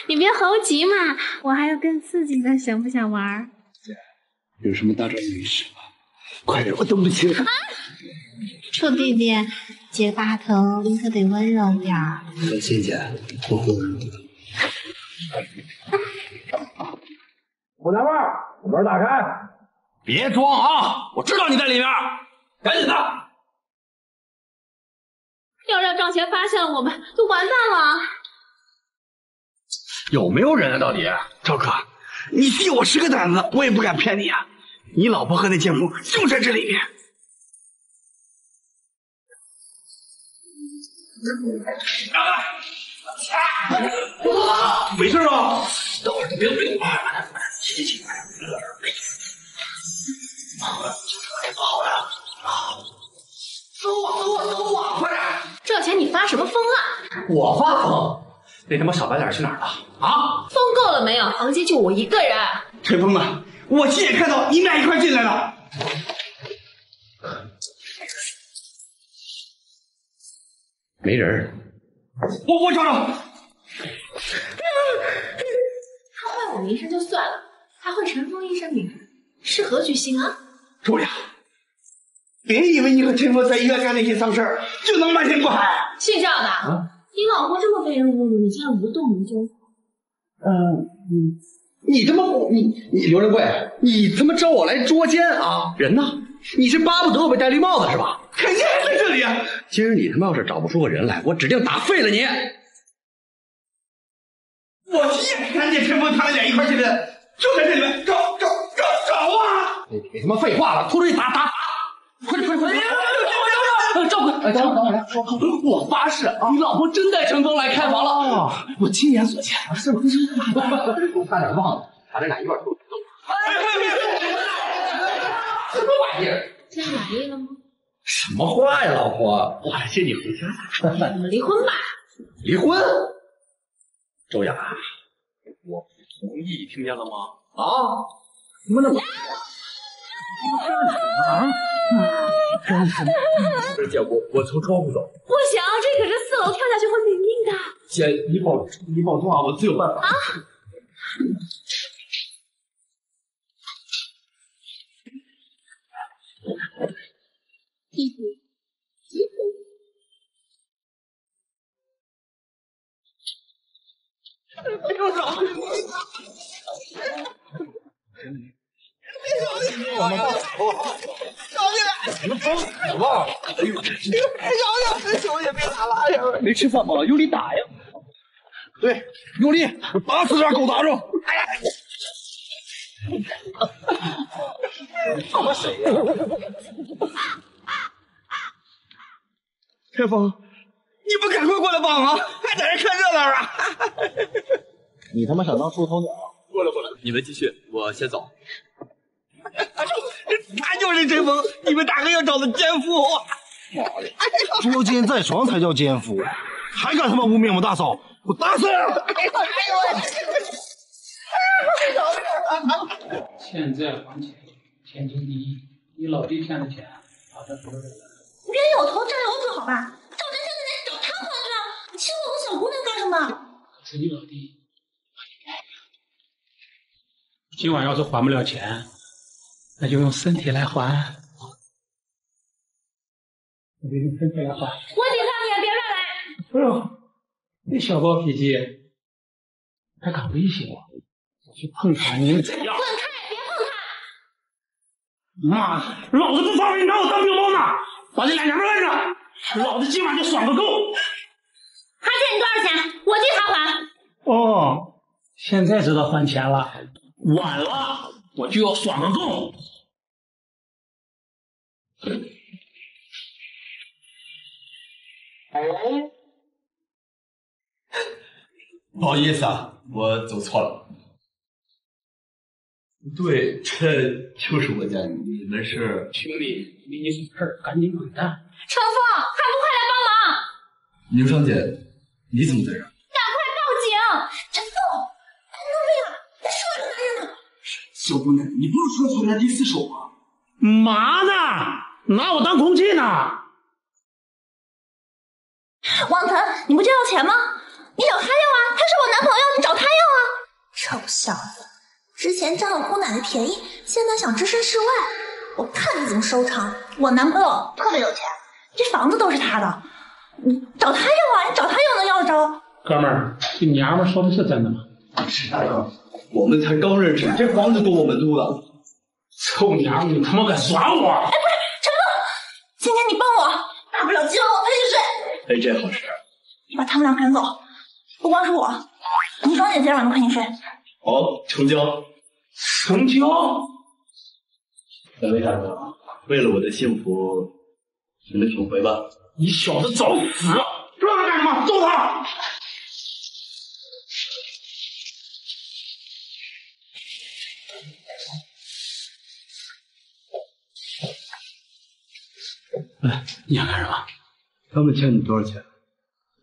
你别猴急嘛，我还有更刺激的，想不想玩？姐，有什么大招没使吗？快点，我等不及了。啊臭弟弟，姐爸疼，你可得温柔点儿。放心，姐，我会温柔的。虎娘们儿，门打开！别装啊！我知道你在里面，赶紧的！要让赵钱发现了我们，就完蛋了。有没有人啊？到底？赵哥，你替我十个胆子，我也不敢骗你啊！你老婆和那贱妇就在这里面。让开！没事吧？等会儿别动，别动！起起起！好了，不好了，走啊走啊走啊！快点！赵钱，你发什么疯啊？我发疯？那他妈小白脸去哪儿了？啊！疯够了没有？房间就我一个人。陈峰啊，我亲眼看到你们俩一块进来的。没人。我我找找。他坏我名声就算了，还坏陈峰一身名声，是何居心啊？周雅，别以为你和陈峰在医院干那些脏事儿就能瞒天过海。姓赵的，啊、你老婆这么被人侮辱，你竟然无动于衷？嗯嗯，你他妈你你刘仁贵，你他妈招我来捉奸啊？人呢？你是巴不得我被戴绿帽子是吧？肯定还在这里啊！今儿你他妈要是找不出个人来，我指定打废了你！我亲眼看见陈峰他们俩一块进来，就在这里面，找找找找啊！别别他妈废话了，拖出去打打！快点快点快点！赵哥，等会儿等会儿，我发誓，你老婆真带陈峰来开房了，我亲眼所见。是不是？我差点忘了，咱这俩一块儿。什么玩意儿？这样满意了吗？什么话呀，老婆！我还接你回家呢。你们离婚吧。离婚？周雅，我不同意，听见了吗？啊？什么？啊！真是！姐，我我从窗户走。不行，这可是四楼，跳下去会没命的。姐，你保你保重啊，我自有办法。啊！弟弟，结婚。别动手！我们报仇啊！小姐，你们疯了吧？哎呦，小姐，手也别打了，哎呀！没吃饭吗？用力打呀！对，用力，打死这狗杂种！哎呀！他妈谁呀？开封，你不赶快过来帮忙，还在这看热闹啊？你他妈想当出头鸟？过来过来，你们继续，我先走。他就是陈峰，你们大哥要找的奸夫。妈的，捉奸在床才叫奸夫，还敢他妈污蔑我大嫂，我打死你！哎呦哎呦！欠债还钱，天经地义。你老弟欠的钱，把他说出来。冤有头债有主，好吧？赵真现在连找他还去，你欺负我个小姑娘干什么？可是你老弟，今晚要是还不了钱，那就用身体来还。我就用身体来还。我警告你，别乱来！哎呦，这小暴脾气，还敢威胁我？我去碰他，你能怎样？滚开！别碰他！妈的，老子不放你拿我当病猫呢！把这俩娘们摁着，老子今晚就爽个够！还欠你多少钱？我替他还。哦，现在知道还钱了，晚了我就要爽个够！不好意思啊，我走错了。对，这就是我家，你们是兄弟，没你什么事儿？赶紧滚蛋！程峰，还不快来帮忙！牛商姐，你怎么在这儿？赶快报警！陈峰，弄命了！他说什么男人呢？小姑娘，你不是说传他第四手吗？嘛呢？拿我当空气呢？王腾，你不就要钱吗？你找他要啊！他是我男朋友，你找他要啊！臭小子，之前占了姑奶奶便宜，现在想置身事外，我看你怎么收场！我男朋友特别有钱，这房子都是他的，你找他要啊！你找他要能要得着？哥们儿，这娘们说的是真的吗？是的哥，我们才刚认识，这房子都我们租的。臭娘们，你他妈敢耍我！哎，不是陈哥，今天你帮我，大不了今晚我陪你睡。哎，这好事。你把他们俩赶走，不光是我，你双姐今天晚上陪你睡。好，成交。成交？两位大哥，为了我的幸福，你们请回吧。你小子找死！抓他干什么？揍他！哎，你想干什么？他们欠你多少钱？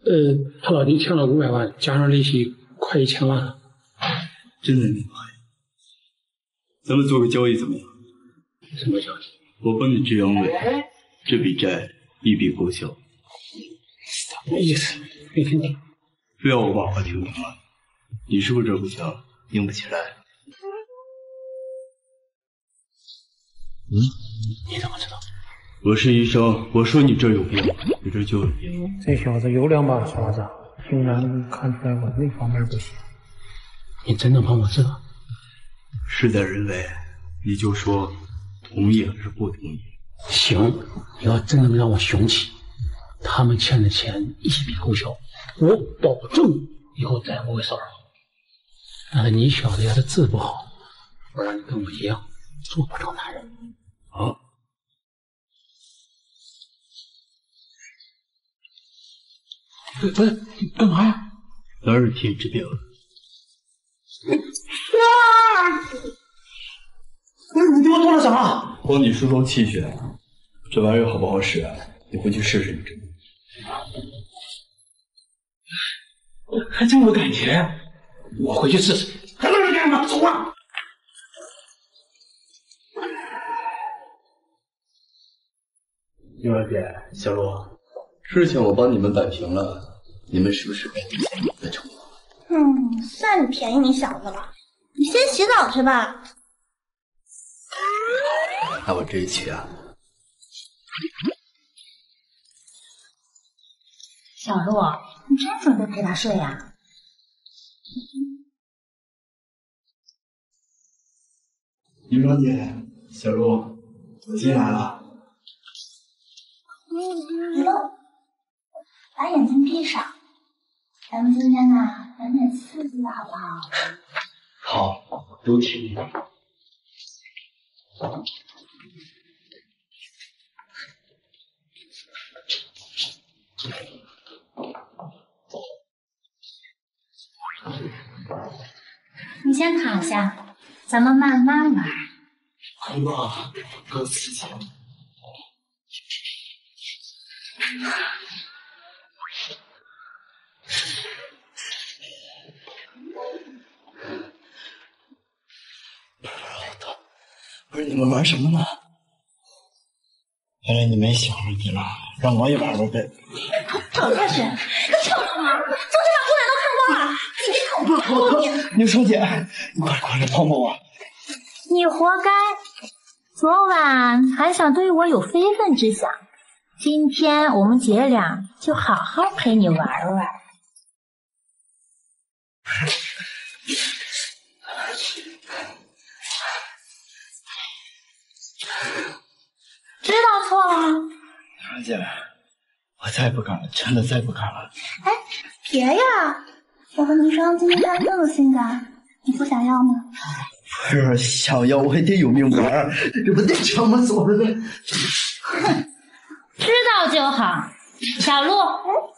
呃，他老弟欠了五百万，加上利息，快一千万了。真的厉害！咱们做个交易怎么样？什么交易？我帮你治阳痿，这笔债一笔勾销。什么意思？没听懂。非要我把话听明白，你是不是这不行，硬不起来？嗯？你怎么知道？我是医生，我说你这有病，你这就有病。这小子有两把刷子，竟然看出来我那方面不行。你真的帮我治？事在人为，你就说同意还是不同意？行，你要真能让我雄起，他们欠的钱一笔勾销，我保证以后再也不会骚扰你。但是你小子要是治不好，我让你跟我一样做不成男人。好。不不是，干嘛呀？当然是替你治病了。啊！不是你给我做了啥？帮你疏通气血，这玩意儿好不好使啊？你回去试试就知道。还真有感觉？我回去试试。还愣着干什么？走啊！玉儿姐，小罗，事情我帮你们摆平了，你们是不是该体现你们的承诺？嗯，算你便宜你小子了。你先洗澡去吧。那我这一去啊，小洛，你真准备陪他睡呀、于小姐，小鹿，我进来了。别动，把眼睛闭上。咱们今天呢，来点刺激的好不好？好，都听你的。你先躺下，咱们慢慢玩。哎妈，够刺激！不是你们玩什么呢？原来你没小问题了，让我也玩玩呗。走下去，你吵什么？昨天晚上都看光了，你别捅不不不，牛小姐，你快快来帮帮我。你活该！昨晚还想对我有非分之想，今天我们姐俩就好好陪你玩玩。知道错了吗？牛小姐，我再不敢了，真的再不敢了。哎，别呀！我和霓裳今天穿这么性感，你不想要吗？不是想要，我也得有命玩，这不得这么做的？知道就好。小鹿，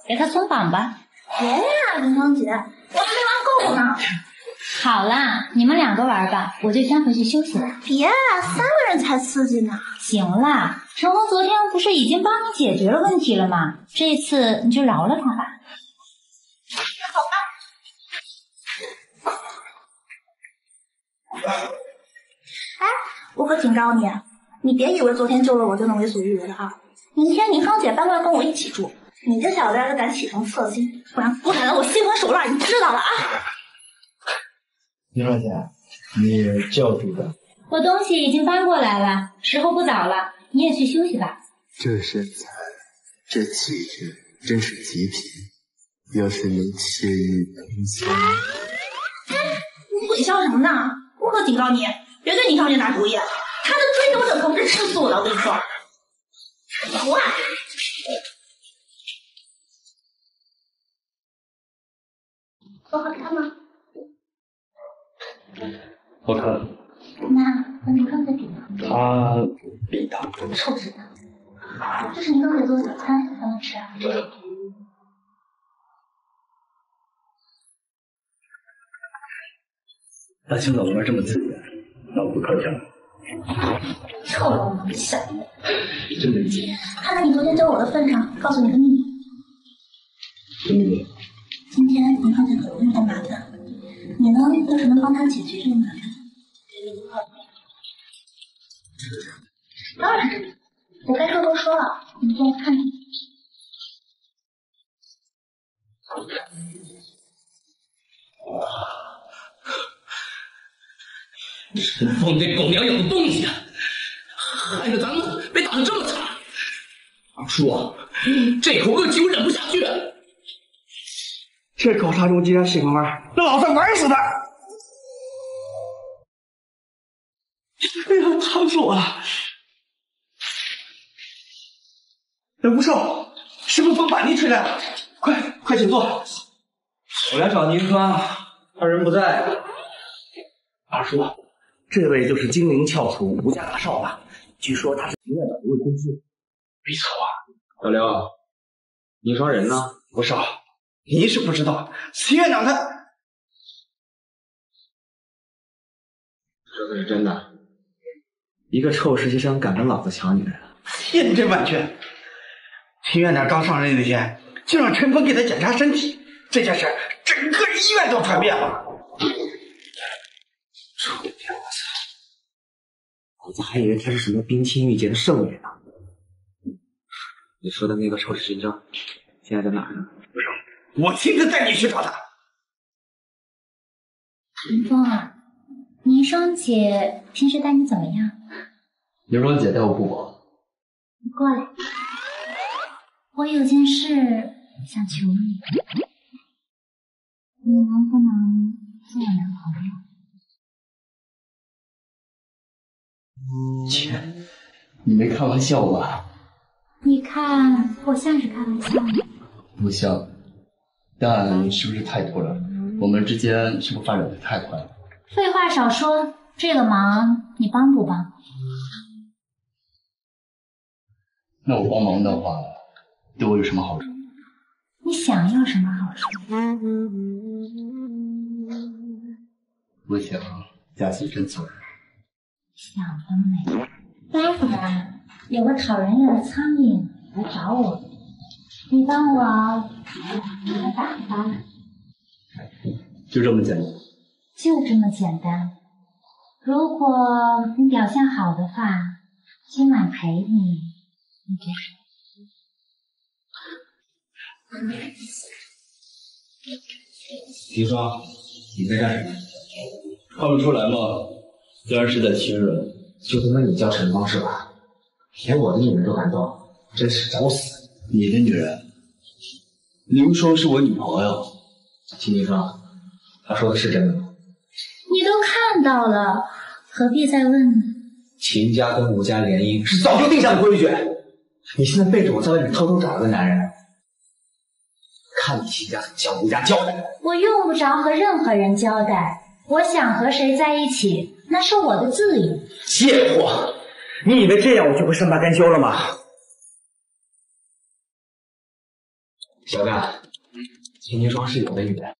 给他松绑吧。别呀，霓裳姐，我还没玩够呢。好啦，你们两个玩吧，我就先回去休息了。别，三个人才刺激呢。行啦，陈龙昨天不是已经帮你解决了问题了吗？这次你就饶了他吧。好吧。哎，我可警告你，你别以为昨天救了我就能为所欲为了啊！明天霓裳姐搬过来跟我一起住，你这小子要是敢起什色心，不然不敢让我心狠手辣，你知道了啊！霓裳姐，你叫住的。我东西已经搬过来了，时候不早了，你也去休息吧。这身材，这气质，真是极品。要是能惬意蓬松，你鬼笑什么呢？我可警告你，别对霓裳姐拿主意，他的追求者可不是吃素的，我跟你说。我啊，我好看吗？好看。那和霓裳姐比呢？他比他臭直男！这是霓裳姐做的早餐，咱们吃啊。大清早的玩这么刺激，那我不客气了。臭流氓，小子！真没劲。看在你昨天教我的份上，告诉你个秘密。什么秘密？今天霓裳姐可能遇到麻烦，你呢，要是能帮他解决这个麻烦，给你一块。当然，我该说都说了，你帮我看看。陈凤这狗娘养的东西，害得咱们被打得这么惨。二叔，这口恶气我忍不下去。这狗杂种竟然喜欢玩，那老子玩死他！哎呀，烫死我了！哎，吴少，是不是风把你吹来了？快快请坐。我来找宁川，他人不在。二叔，这位就是金陵翘楚吴家大少吧？据说他是秦院长的未婚夫。没错啊。老刘，宁双人呢？吴少，你是不知道，秦院长他说的是真的。一个臭实习生敢跟老子抢女人，千真万确。秦院长刚上任那天，就让陈峰给他检查身体，这件事整个医院都传遍了。臭婊子！老子还以为他是什么冰清玉洁的圣女呢。你说的那个臭实习生现在在哪儿呢？我亲自带你去找他。林峰啊，倪双姐平时待你怎么样？刘双姐待我不薄。你过来，我有件事想求你，你能不能做我男朋友？切，你没开玩笑吧？你看我像是开玩笑吗？不像，但是不是太突然？我们之间是不是发展的太快了？废话少说，这个忙你帮不帮？那我帮忙的话，对我有什么好处？你想要什么好处？我想假戏真做人。想得美！待会儿有个讨人厌的苍蝇来找我，你帮我打发。就这么简单？就这么简单。如果你表现好的话，今晚陪你，你别狄双，你在干什么？看不出来吗？虽然是在亲人。就他妈你叫陈芳是吧？连我的女人都敢动，真是找死！你的女人？凌霜是我女朋友。秦明霜，她说的是真的吗？你都看到了，何必再问呢？秦家跟吴家联姻是早就定下的规矩，你现在背着我在外面偷偷找了个男人，看你秦家怎么向吴家交代。我用不着和任何人交代，我想和谁在一起，那是我的自由。贱货！你以为这样我就会善罢甘休了吗？小干，秦凝霜是我的女人，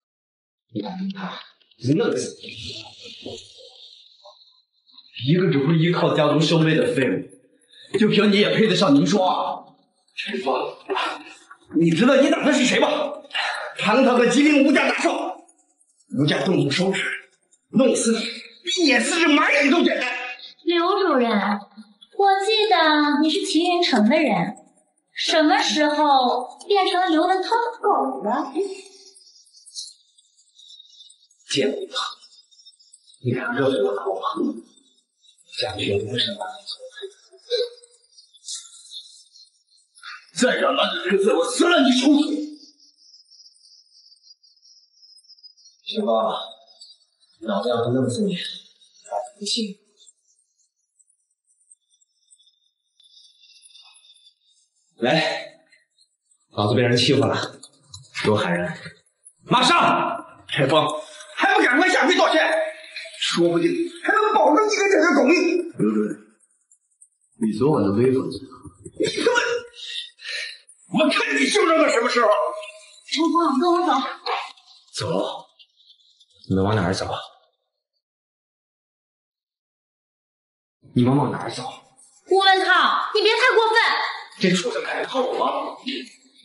你敢动她，就弄死！一个只会依靠家族兄妹的废物，就凭你也配得上凝霜？陈峰，你知道你打的是谁吗？堂堂的吉林吴家大少，吴家动动手指，弄死你，比碾死只蚂蚁都简单。刘主任，我记得你是秦云城的人，什么时候变成了刘文涛的狗了？贱骨头，你敢热血我头吗？下去为什么？再让那个日子我撕了你臭腿！行吧，老子要弄死你，还不信？来，老子被人欺负了，给我喊人！马上！陈峰，还不赶快下跪道歉？说不定还能保住你跟这条狗命！刘主任，你昨晚的威风。你他妈！我看你嚣张到什么时候！陈峰，跟我走。走？你们往哪儿走？你们往哪儿走？吴文涛，你别太过分！这畜生敢靠我吗？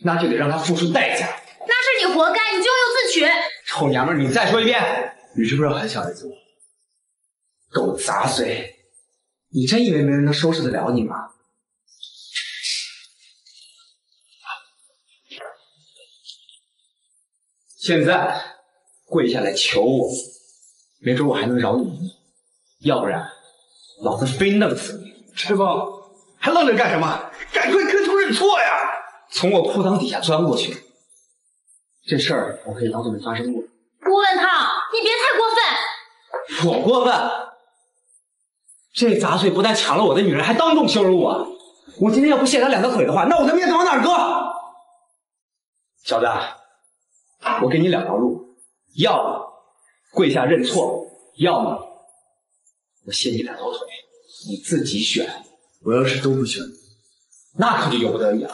那就得让他付出代价。那是你活该，你咎由自取。臭娘们，你再说一遍！你是不是很想来做？狗杂碎！你真以为没人能收拾得了你吗？现在跪下来求我，没准我还能饶你一命，要不然老子非弄死你！陈峰，还愣着干什么？赶快磕头认错呀！从我裤裆底下钻过去，这事儿我可以当做没发生过。吴文涛，你别太过分！我过分？这杂碎不但抢了我的女人，还当众羞辱我。我今天要不卸他两条腿的话，那我的面子往哪儿搁？小子，我给你两条路，要么跪下认错，要么我卸你两条腿，你自己选。我要是都不选，那可就由不得你了。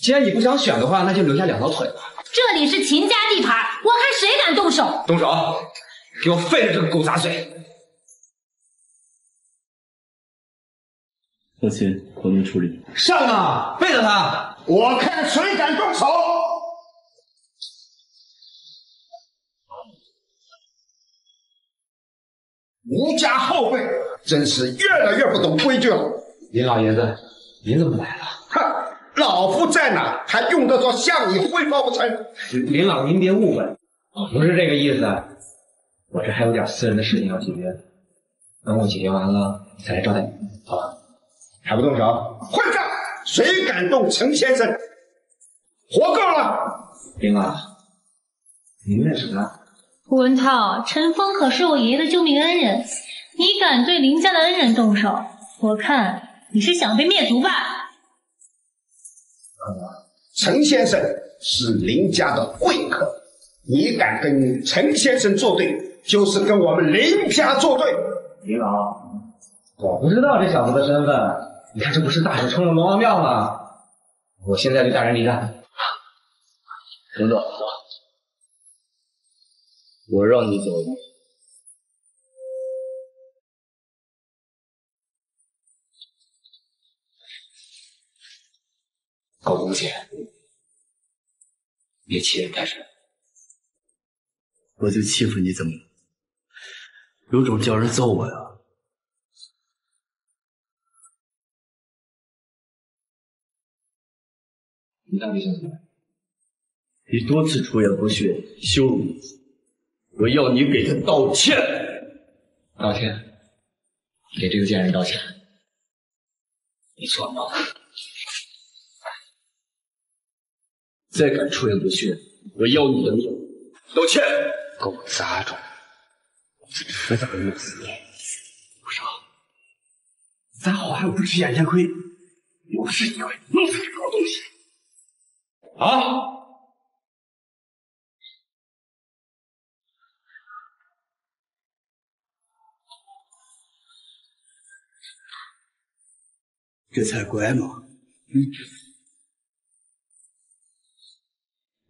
既然你不想选的话，那就留下两条腿吧。这里是秦家地盘，我看谁敢动手。动手，给我废了这个狗杂碎！放心，我能处理。上啊，废了他！我看谁敢动手！吴家后辈真是越来越不懂规矩了。林老爷子，您怎么来了？哼，老夫在哪，还用得着向你汇报不成？林老，您别误会，我不是这个意思。我这还有点私人的事情要解决，等我解决完了再来招待你，好吧？还不动手？混账！谁敢动陈先生？活够了！林老，您认识他？吴文涛，陈峰可是我爷爷的救命恩人，你敢对林家的恩人动手？我看你是想被灭族吧？陈先生是林家的贵客，你敢跟陈先生作对，就是跟我们林家作对。林老，我不知道这小子的身份，你看这不是大使冲了龙王庙吗？我现在就带人离开。等等，我让你走。狗东西，别欺人太甚！我就欺负你怎么了？有种叫人揍我呀！你到底想怎么？你多次出言不逊，羞辱我，我要你给他道歉。道歉？给这个贱人道歉？你错了。再敢出言不逊，我要你的命！道歉！狗杂种，迟早弄死你！不少，咱好汉不吃眼前亏，有事一回，弄死这个狗东西！啊！这才乖嘛！嗯，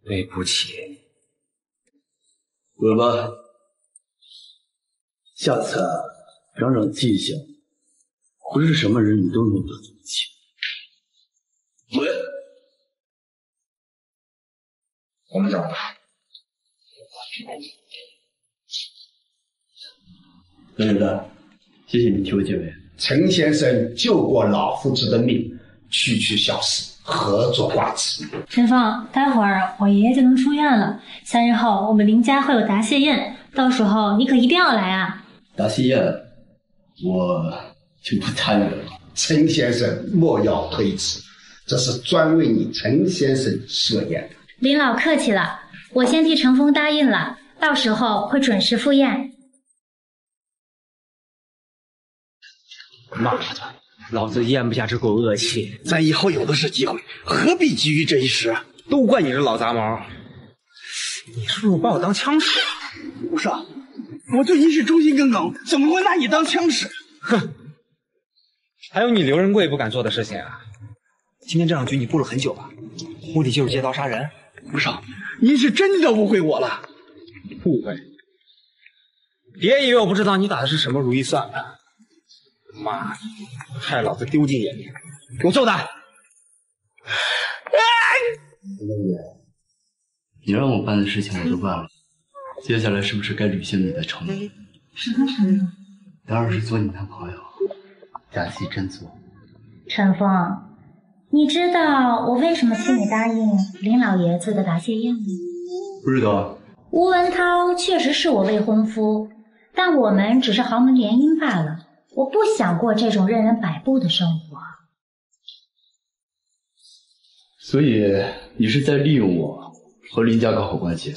对不起，滚吧！下次啊，长长记性，不是什么人你都能得罪得起。滚！我们走。没事的，谢谢你替我解围。陈先生救过老夫子的命，区区小事，何足挂齿？陈峰，待会儿我爷爷就能出院了。三日后我们林家会有答谢宴，到时候你可一定要来啊！答谢宴，我就不参与了。陈先生莫要推辞，这是专为你陈先生设宴的。林老客气了，我先替陈峰答应了，到时候会准时赴宴。妈的，老子咽不下这口恶气。咱以后有的是机会，何必急于这一时？都怪你这老杂毛！你是不是把我当枪使？不是，我对你是忠心耿耿，怎么会拿你当枪使？哼！还有你刘仁贵不敢做的事情啊！今天这场局你布了很久吧？目的就是借刀杀人？不少，您是真的误会我了。误会？别以为我不知道你打的是什么如意算盘！妈的，害老子丢尽颜面！给我揍他！你让我办的事情我都办了，接下来是不是该履行你的承诺？什么承诺？当然是做你男朋友，假戏真做。陈峰，你知道我为什么请你答应林老爷子的答谢宴吗？不知道。吴文涛确实是我未婚夫，但我们只是豪门联姻罢了。我不想过这种任人摆布的生活。所以你是在利用我和林家搞好关系？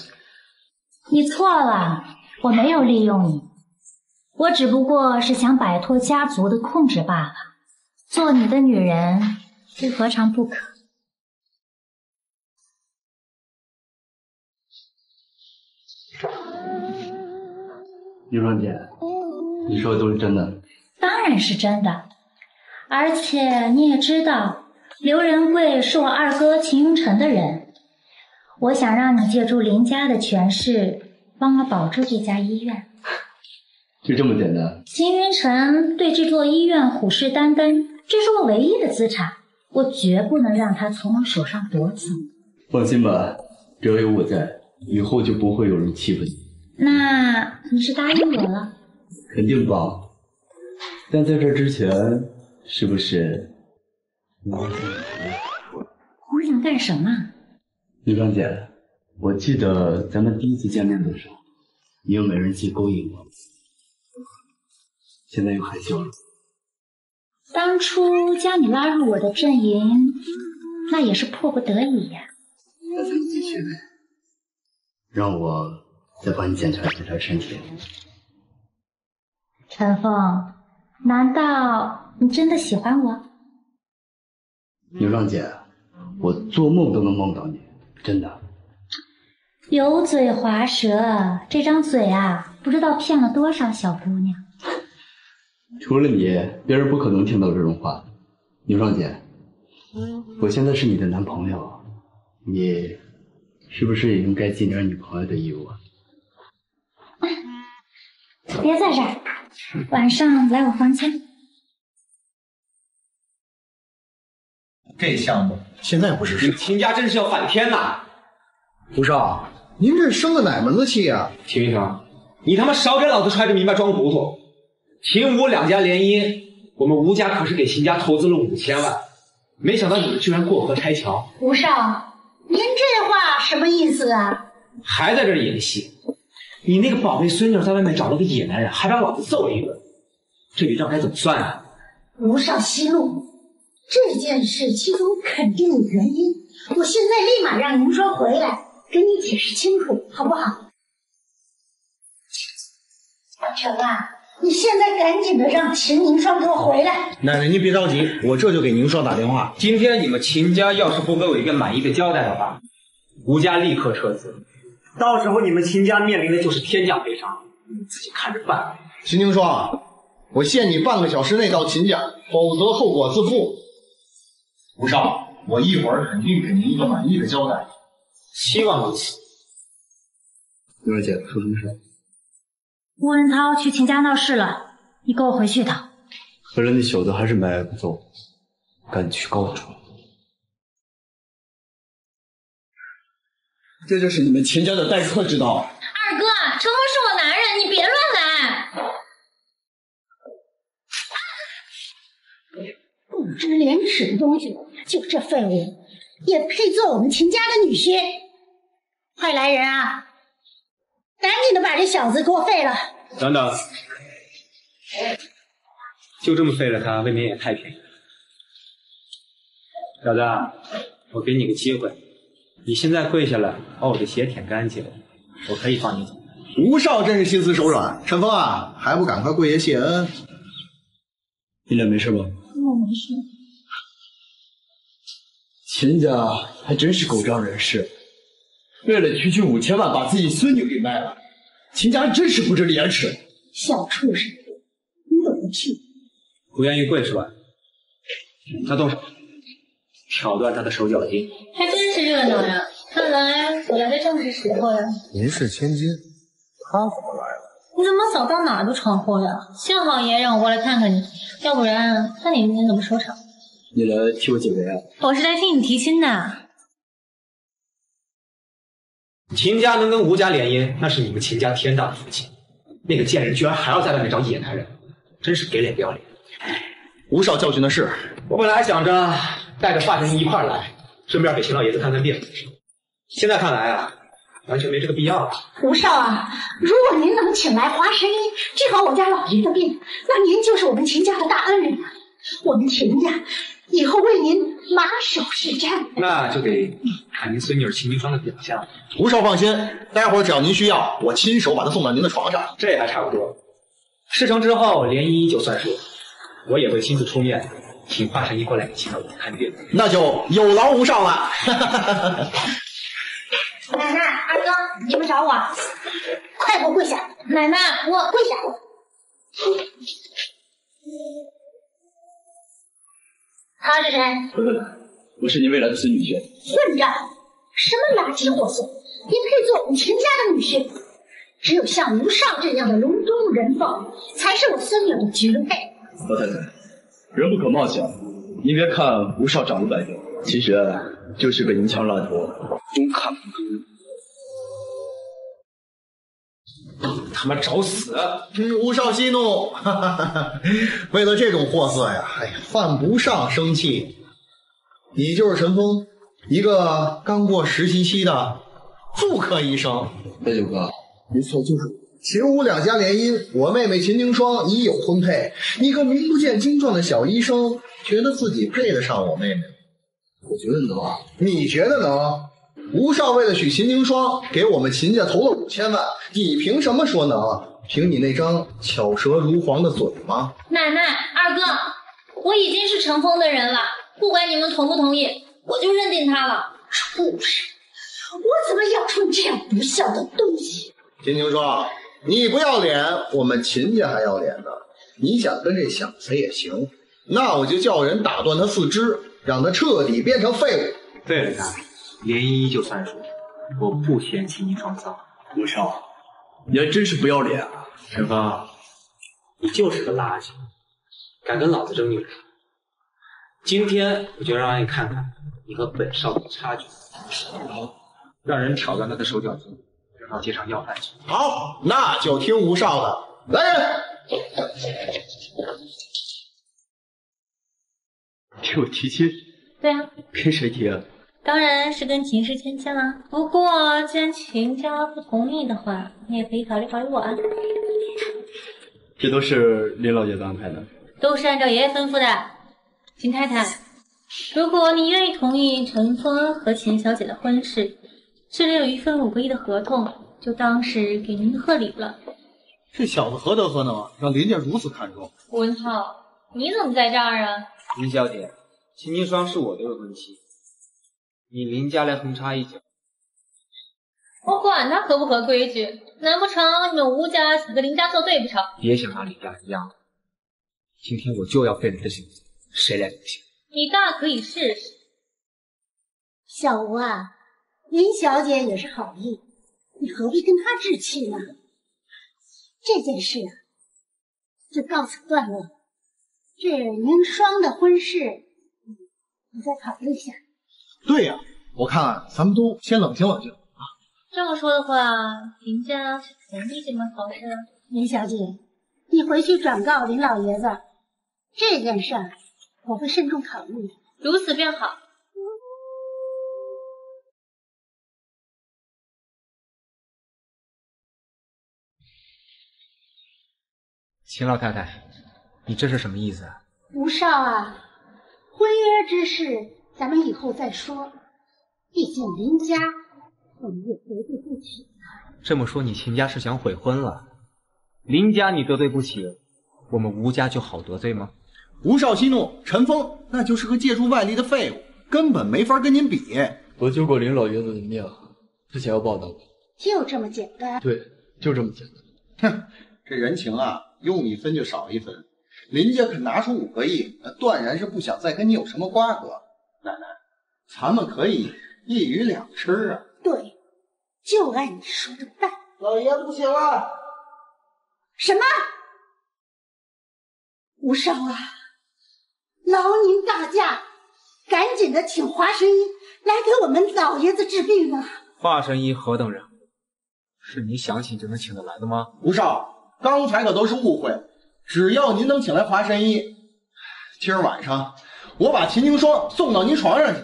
你错了，我没有利用你。我只不过是想摆脱家族的控制罢了。做你的女人，又何尝不可？刘双姐，你说的都是真的？当然是真的。而且你也知道，刘仁贵是我二哥秦云辰的人。我想让你借助林家的权势，帮我保住这家医院。就这么简单？秦云辰对这座医院虎视眈眈，这是我唯一的资产，我绝不能让他从我手上夺走。放心吧，只要有我在，以后就不会有人欺负你。那你是答应我了？肯定吧。但在这之前，是不是？我想干什么？女装姐，我记得咱们第一次见面的时候，你用美人计勾引我，现在又害羞了。当初将你拉入我的阵营，那也是迫不得已呀。那咱们继续呗，让我再帮你检查检查身体。陈峰，难道你真的喜欢我？牛壮姐，我做梦都能梦到你。真的，油嘴滑舌，这张嘴啊，不知道骗了多少小姑娘。除了你，别人不可能听到这种话。牛双姐，我现在是你的男朋友，你是不是也应该尽点女朋友的义务啊？别在这儿，晚上来我房间。这项目现在不是事，秦家真是要反天呐！吴少，您这生的哪门子气啊？秦云成，你他妈少给老子揣着明白装糊涂！秦吴两家联姻，我们吴家可是给秦家投资了五千万，没想到你们居然过河拆桥！吴少，您这话什么意思啊？还在这演戏！你那个宝贝孙女在外面找了个野男人，还把老子揍了一顿，这笔账该怎么算啊？吴少息怒。这件事其中肯定有原因，我现在立马让宁霜回来跟你解释清楚，好不好？成啊，你现在赶紧的让秦宁霜给我回来。奶奶，您别着急，我这就给宁霜打电话。今天你们秦家要是不给我一个满意的交代的话，吴家立刻撤资，到时候你们秦家面临的就是天价赔偿，你们自己看着办。秦凝霜，我限你半个小时内到秦家，否则后果自负。吴少，我一会儿肯定给您一个满意的交代，希望如此。玉儿姐，出什么事？吴文涛去秦家闹事了，你跟我回去一趟。合着那小子还是埋不走，赶紧去告状。这就是你们秦家的待客之道。二哥，程峰是我男人，你别乱来。不知廉耻的东西，就这废物也配做我们秦家的女婿？快来人啊！赶紧的把这小子给我废了！等等，就这么废了他，未免也太便宜了。小子，我给你个机会，你现在跪下来，把我的鞋舔干净，我可以放你走。吴少真是心慈手软，陈峰啊，还不赶快跪下谢恩？你俩没事吧？我没事。秦家还真是狗仗人势，为了区区五千万把自己孙女给卖了，秦家真是不知廉耻。小畜生，你懂个屁！不愿意跪是吧？那动手，挑断他的手脚筋。还真是热闹呀！看来我来的正是时候呀。您是千金，他怎么来了？你怎么早到哪都闯祸呀？幸好爷让我过来看看你，要不然看你明天怎么收场。你来替我解围啊？我是来替你提亲的。秦家能跟吴家联姻，那是你们秦家天大的福气。那个贱人居然还要在外面找野男人，真是给脸不要脸。吴少教训的是，我本来还想着带着华晨一块来，顺便给秦老爷子看看病。现在看来啊，完全没这个必要了。吴少啊，如果您能请来华神医治好我家老爷的病，那您就是我们秦家的大恩人了。我们秦家以后为您马首是瞻。那就得看您孙女秦明霜的表现了。吴少放心，待会儿只要您需要，我亲手把她送到您的床上。这还差不多。事成之后，连依依就算数，我也会亲自出面，请华神医过来请我看病。那就有劳吴少了。奶奶、二哥，你们找我，快给我跪下！奶奶，我跪下。他是谁？我是您未来的孙女婿。混账！什么垃圾货色！你配做我们秦家的女婿？只有像吴少这样的龙中人凤，才是我孙女的绝配。老太太，人不可貌相，您别看吴少长得白净，其实就是个银枪烂头，中看不出。他妈找死！吴少息怒，为了这种货色呀，哎呀，犯不上生气。你就是陈峰，一个刚过实习期的妇科医生。白九哥，没错，就是我。秦吴两家联姻，我妹妹秦凝霜已有婚配。你个名不见经传的小医生，觉得自己配得上我妹妹吗？我觉得能。你觉得能？吴少为了娶秦凝霜，给我们秦家投了五千万，你凭什么说能？凭你那张巧舌如簧的嘴吗？奶奶、二哥，我已经是陈峰的人了，不管你们同不同意，我就认定他了。畜生！我怎么养出你这样不孝的东西？秦凝霜，你不要脸，我们秦家还要脸呢。你想跟这小子也行，那我就叫人打断他四肢，让他彻底变成废物。对了，大人。涟漪就算数，我不嫌弃你创造。吴少，你还真是不要脸啊！陈芳，你就是个垃圾，敢跟老子争女人？今天我就让你看看你和本少的差距。好，让人挑断他的手脚筋，扔到街上要饭去。好，那就听吴少的。来人，给我提亲？对啊。跟谁提啊？当然是跟秦氏芊芊啦。不过既然秦家不同意的话，你也可以考虑考虑我啊。这都是林老爷子安排的，都是按照爷爷吩咐的。秦太太，如果你愿意同意陈峰和秦小姐的婚事，这里有一份五个亿的合同，就当是给您的贺礼了。这小子何德何能，让林家如此看重？文浩，你怎么在这儿啊？林小姐，秦金霜是我的未婚妻。你林家来横插一脚，我管他合不合规矩，难不成你们吴家想跟林家作对不成？别想拿林家一样，今天我就要废了你的心思，谁来都行。你大可以试试。小吴啊，林小姐也是好意，你何必跟她置气呢？这件事啊，就告此段落。这凝霜的婚事，你再考虑一下。对呀，我看咱们都先冷静冷静啊。这么说的话，林家是同意这门好事。林小姐，你回去转告林老爷子，这件事儿我会慎重考虑。如此便好。秦老太太，你这是什么意思啊？吴少啊，婚约之事。咱们以后再说，毕竟林家我们也得罪不起啊。这么说，你秦家是想悔婚了？林家你得罪不起，我们吴家就好得罪吗？吴少息怒，陈峰那就是个借助外力的废物，根本没法跟您比。我救过林老爷子的命，他想要报答我，就这么简单？对，就这么简单。哼，这人情啊，用一分就少一分。林家肯拿出五个亿，那断然是不想再跟你有什么瓜葛。奶奶，咱们可以一鱼两吃啊！对，就按你说的办。老爷子不行了！什么？吴少啊，劳您大驾，赶紧的请华神医来给我们老爷子治病啊！华神医何等人，是你想请就能请得来的吗？吴少，刚才可都是误会。只要您能请来华神医，今儿晚上。我把秦凝霜送到您床上去，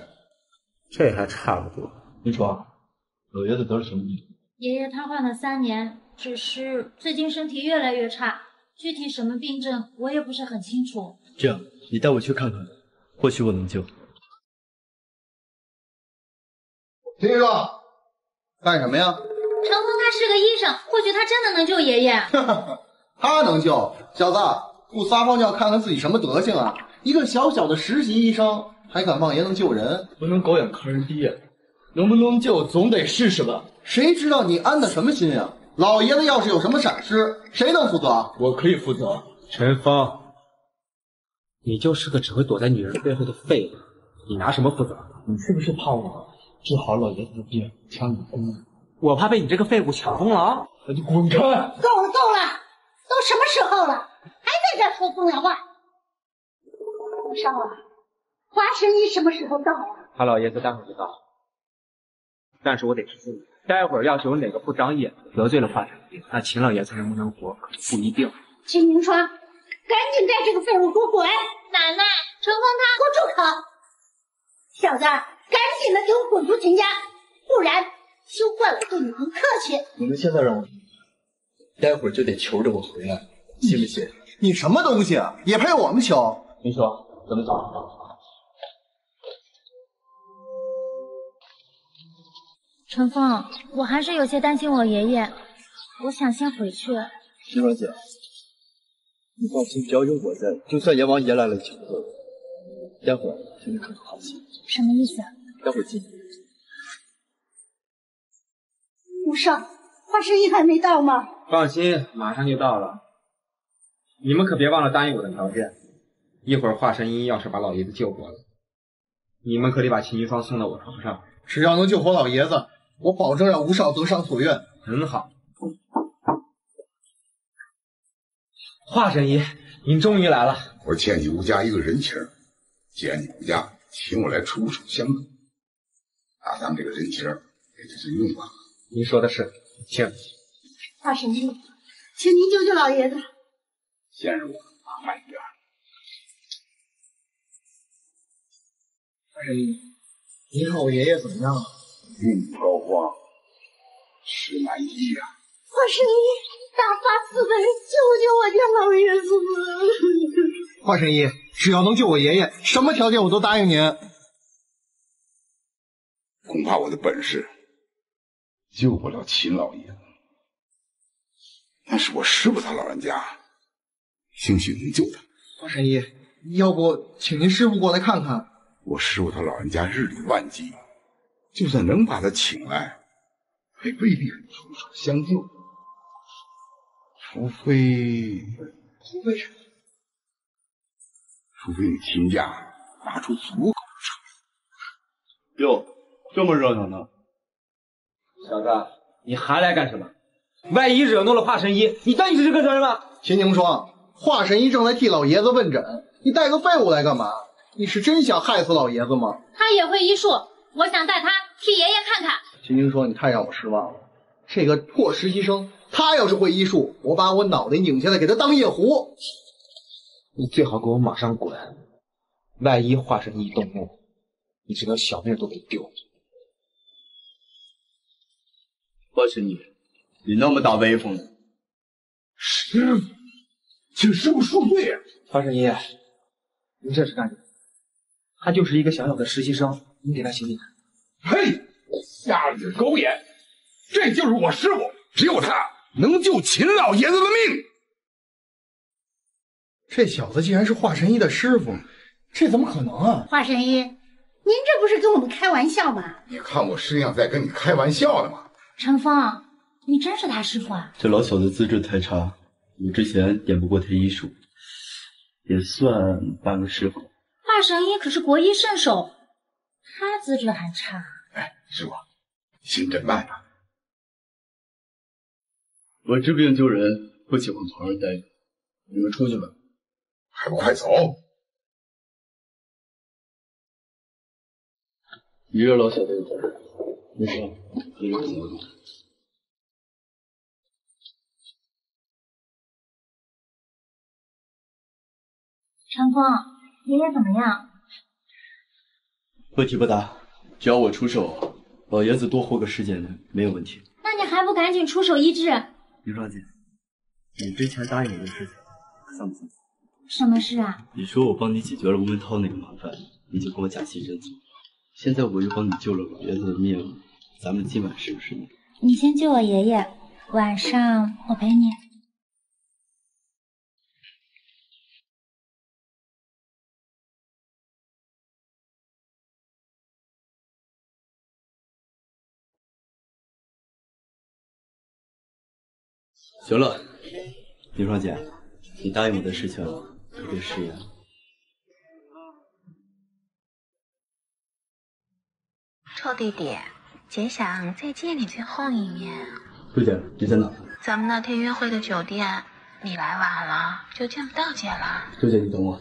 这还差不多。您说，老爷子得了什么病？爷爷瘫痪了三年，只是最近身体越来越差，具体什么病症我也不是很清楚。这样，你带我去看看，或许我能救。秦凝霜，干什么呀？陈峰他是个医生，或许他真的能救爷爷。他能救？小子，不撒泡尿看看自己什么德行啊！一个小小的实习医生，还敢妄言能救人？不能狗眼看人低呀、能不能救总得试试吧。谁知道你安的什么心呀？老爷子要是有什么闪失，谁能负责？我可以负责。陈峰，你就是个只会躲在女人背后的废物，你拿什么负责？你是不是怕我治好老爷子的病，抢你功劳？我怕被你这个废物抢功劳？那就滚开！够了够了，都什么时候了，还在这儿说风凉话？我烧了，华神医什么时候到啊？他老爷子待会儿就到，但是我得提醒你，待会儿要是有哪个不长眼得罪了华神医，那秦老爷子能不能活可不一定。秦明川，赶紧带这个废物给我滚！奶奶，陈峰他给我住口！小子，赶紧的给我滚出秦家，不然休怪我对你不客气。你们现在让我，待会儿就得求着我回来，信不信？你什么东西啊？也配我们求？你说怎么走？陈峰，我还是有些担心我爷爷，我想先回去。徐小姐，你放心，只要有我在，就算阎王爷来了，请不动。待会儿请你可放心。什么意思？待会儿进。无少，华神医还没到吗？放心，马上就到了。你们可别忘了答应我的条件。一会儿华神医要是把老爷子救活了，你们可得把秦云芳送到我床上。只要能救活老爷子，我保证让吴少得偿所愿。很好。华神医，您终于来了。我欠你吴家一个人情，既然你吴家请我来出手相助，拿咱们这个人情儿给这是用吧。您说的是，请。华神医，请您救救老爷子。先入麻烦一点。华神医，您看我爷爷怎么样了？命不高光，实难医呀、华神医，大发慈悲，救救我家老爷子吧！华神医，只要能救我爷爷，什么条件我都答应您。恐怕我的本事救不了秦老爷子，但是我师傅他老人家兴许能救他。华神医，要不请您师傅过来看看？我师傅他老人家日理万机，就算能把他请来，也未必肯出手相救。除非，除非什么？除非你秦家拿出足够的诚意哟，这么热闹呢？小子，你还来干什么？万一惹怒了华神医，你当你是这个人吗？秦宁霜，华神医正在替老爷子问诊，你带个废物来干嘛？你是真想害死老爷子吗？他也会医术，我想带他替爷爷看看。秦宁霜，你太让我失望了。这个破实习生，他要是会医术，我把我脑袋拧下来给他当夜壶。你最好给我马上滚！万一华神医动怒，你这条小命都得丢。华神医，你那么大威风呢？师傅，请师傅恕罪啊！华神医，你这是干什么？他就是一个小小的实习生，你给他行不行？嘿，瞎了你的狗眼！这就是我师傅，只有他能救秦老爷子的命。这小子竟然是华神医的师傅，这怎么可能啊？华神医，您这不是跟我们开玩笑吗？你看我师娘在跟你开玩笑呢吗？陈峰，你真是他师傅啊？这老小子资质太差，我之前点不过他医术，也算半个师傅。华神医可是国医圣手，他资质还差。哎，师傅，心真慢啊！我治病救人，不喜欢旁人待着。你们出去吧。还不快走！你这老小子走，没事，你们跟我走。陈峰，爷爷怎么样？问题不大，只要我出手，老爷子多活个十几年没有问题。那你还不赶紧出手医治？林少姐，你之前答应我的事情，算不算？什么事啊？你说我帮你解决了吴文涛那个麻烦，你就跟我假戏真做。现在我又帮你救了老爷子的命，咱们今晚是不是？你先救我爷爷，晚上我陪你。行了，林双姐，你答应我的事情特别食言。臭弟弟。姐想再见你最后一面。周姐，你在哪？咱们那天约会的酒店，你来晚了就见不到姐了。周姐，你等我。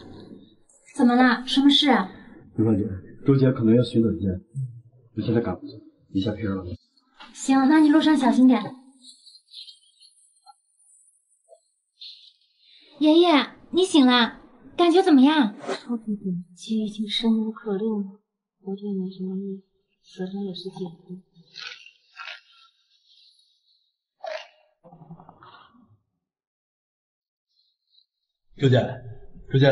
怎么了？什么事啊？林双姐，周姐可能要寻短见，我现在赶不走，你下片了。行，那你路上小心点。爷爷，你醒了，感觉怎么样？臭弟弟，姐已经生无可恋了，昨天没什么意，死了也是姐夫。周姐，周姐，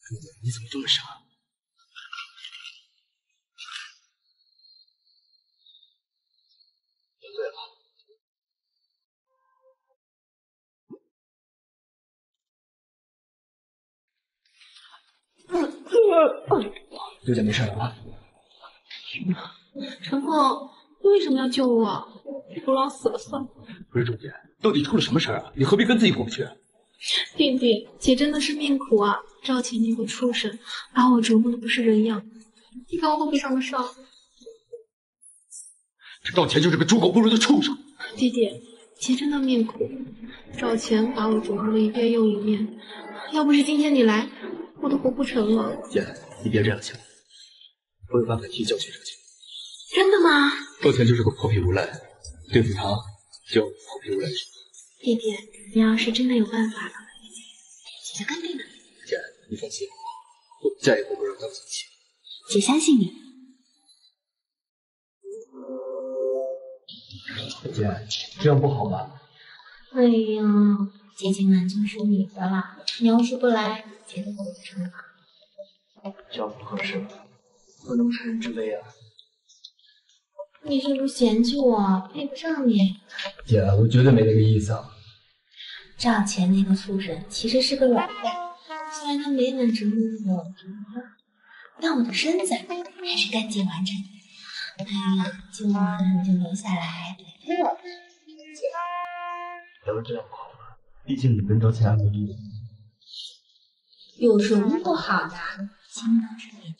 周姐，你怎么这么傻？周姐没事了吧？陈凤，你为什么要救我？不老死了算了。不是周姐，到底出了什么事啊？你何必跟自己过不去？弟弟，姐真的是命苦啊！赵钱那个畜生，把我折磨的不是人样，你看我后背上的伤。这赵钱就是个猪狗不如的畜生。弟弟，姐真的命苦，赵钱把我折磨了一遍又一遍，要不是今天你来，我都活不成了。姐，你别这样想，我有办法替教训赵钱。真的吗？赵钱就是个泼皮无赖，对付他就要泼皮无赖。弟弟，你要是真的有办法了，姐就跟定了。姐，你放心，我再也不会让他生气。姐相信你。姐，这样不好吧？哎呀，姐今晚就是你的了，你要是不来，姐都活不成了。这样不合适，不能趁人之危啊！你是不是嫌弃我配不上你？姐，我绝对没那个意思啊！赵钱那个畜生其实是个软蛋，虽然他没能折磨我，但我的身子还是干净完整的。哎呀今晚你就留下来陪陪我吧。要不这样不好吧？毕竟你跟赵钱还没离婚。有什么不好的？心都是你的，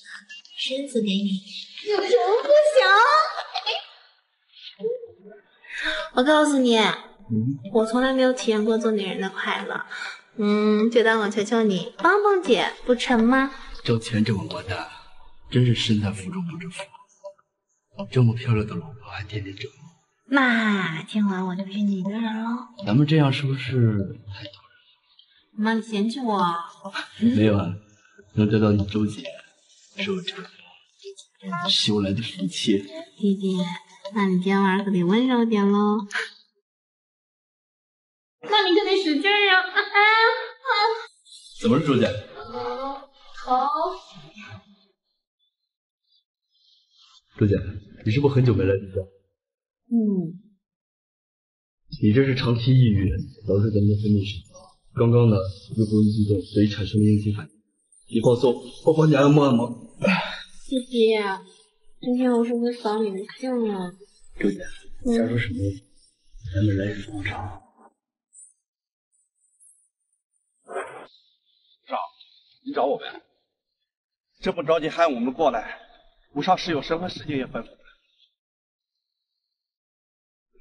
身子给你，有什么不行 我告诉你，嗯，我从来没有体验过做女人的快乐。嗯，就当我求求你，帮帮姐，不成吗？赵钱这王八蛋，真是身在福中不知福。这么漂亮的老婆还天天折磨。那今晚我就是你的人喽。咱们这样是不是太讨妈，你嫌弃我？没有啊，能得到你周姐，是我这辈子修来的福气。弟弟，那你今天晚上可得温柔点喽。那你可得使劲呀！啊啊！怎么了，周姐？头。周姐，你是不是很久没来例假？嗯。你这是长期抑郁，导致咱们的分泌失调。刚刚呢，又过于激动，所以产生了应激反应。你放松，我帮你按摩按摩。弟弟，今天我是不是扫你的兴了？周姐，瞎说什么？咱们来日方长。少，你找我呗？这么着急喊我们过来，吴少是有什么事情也吩咐。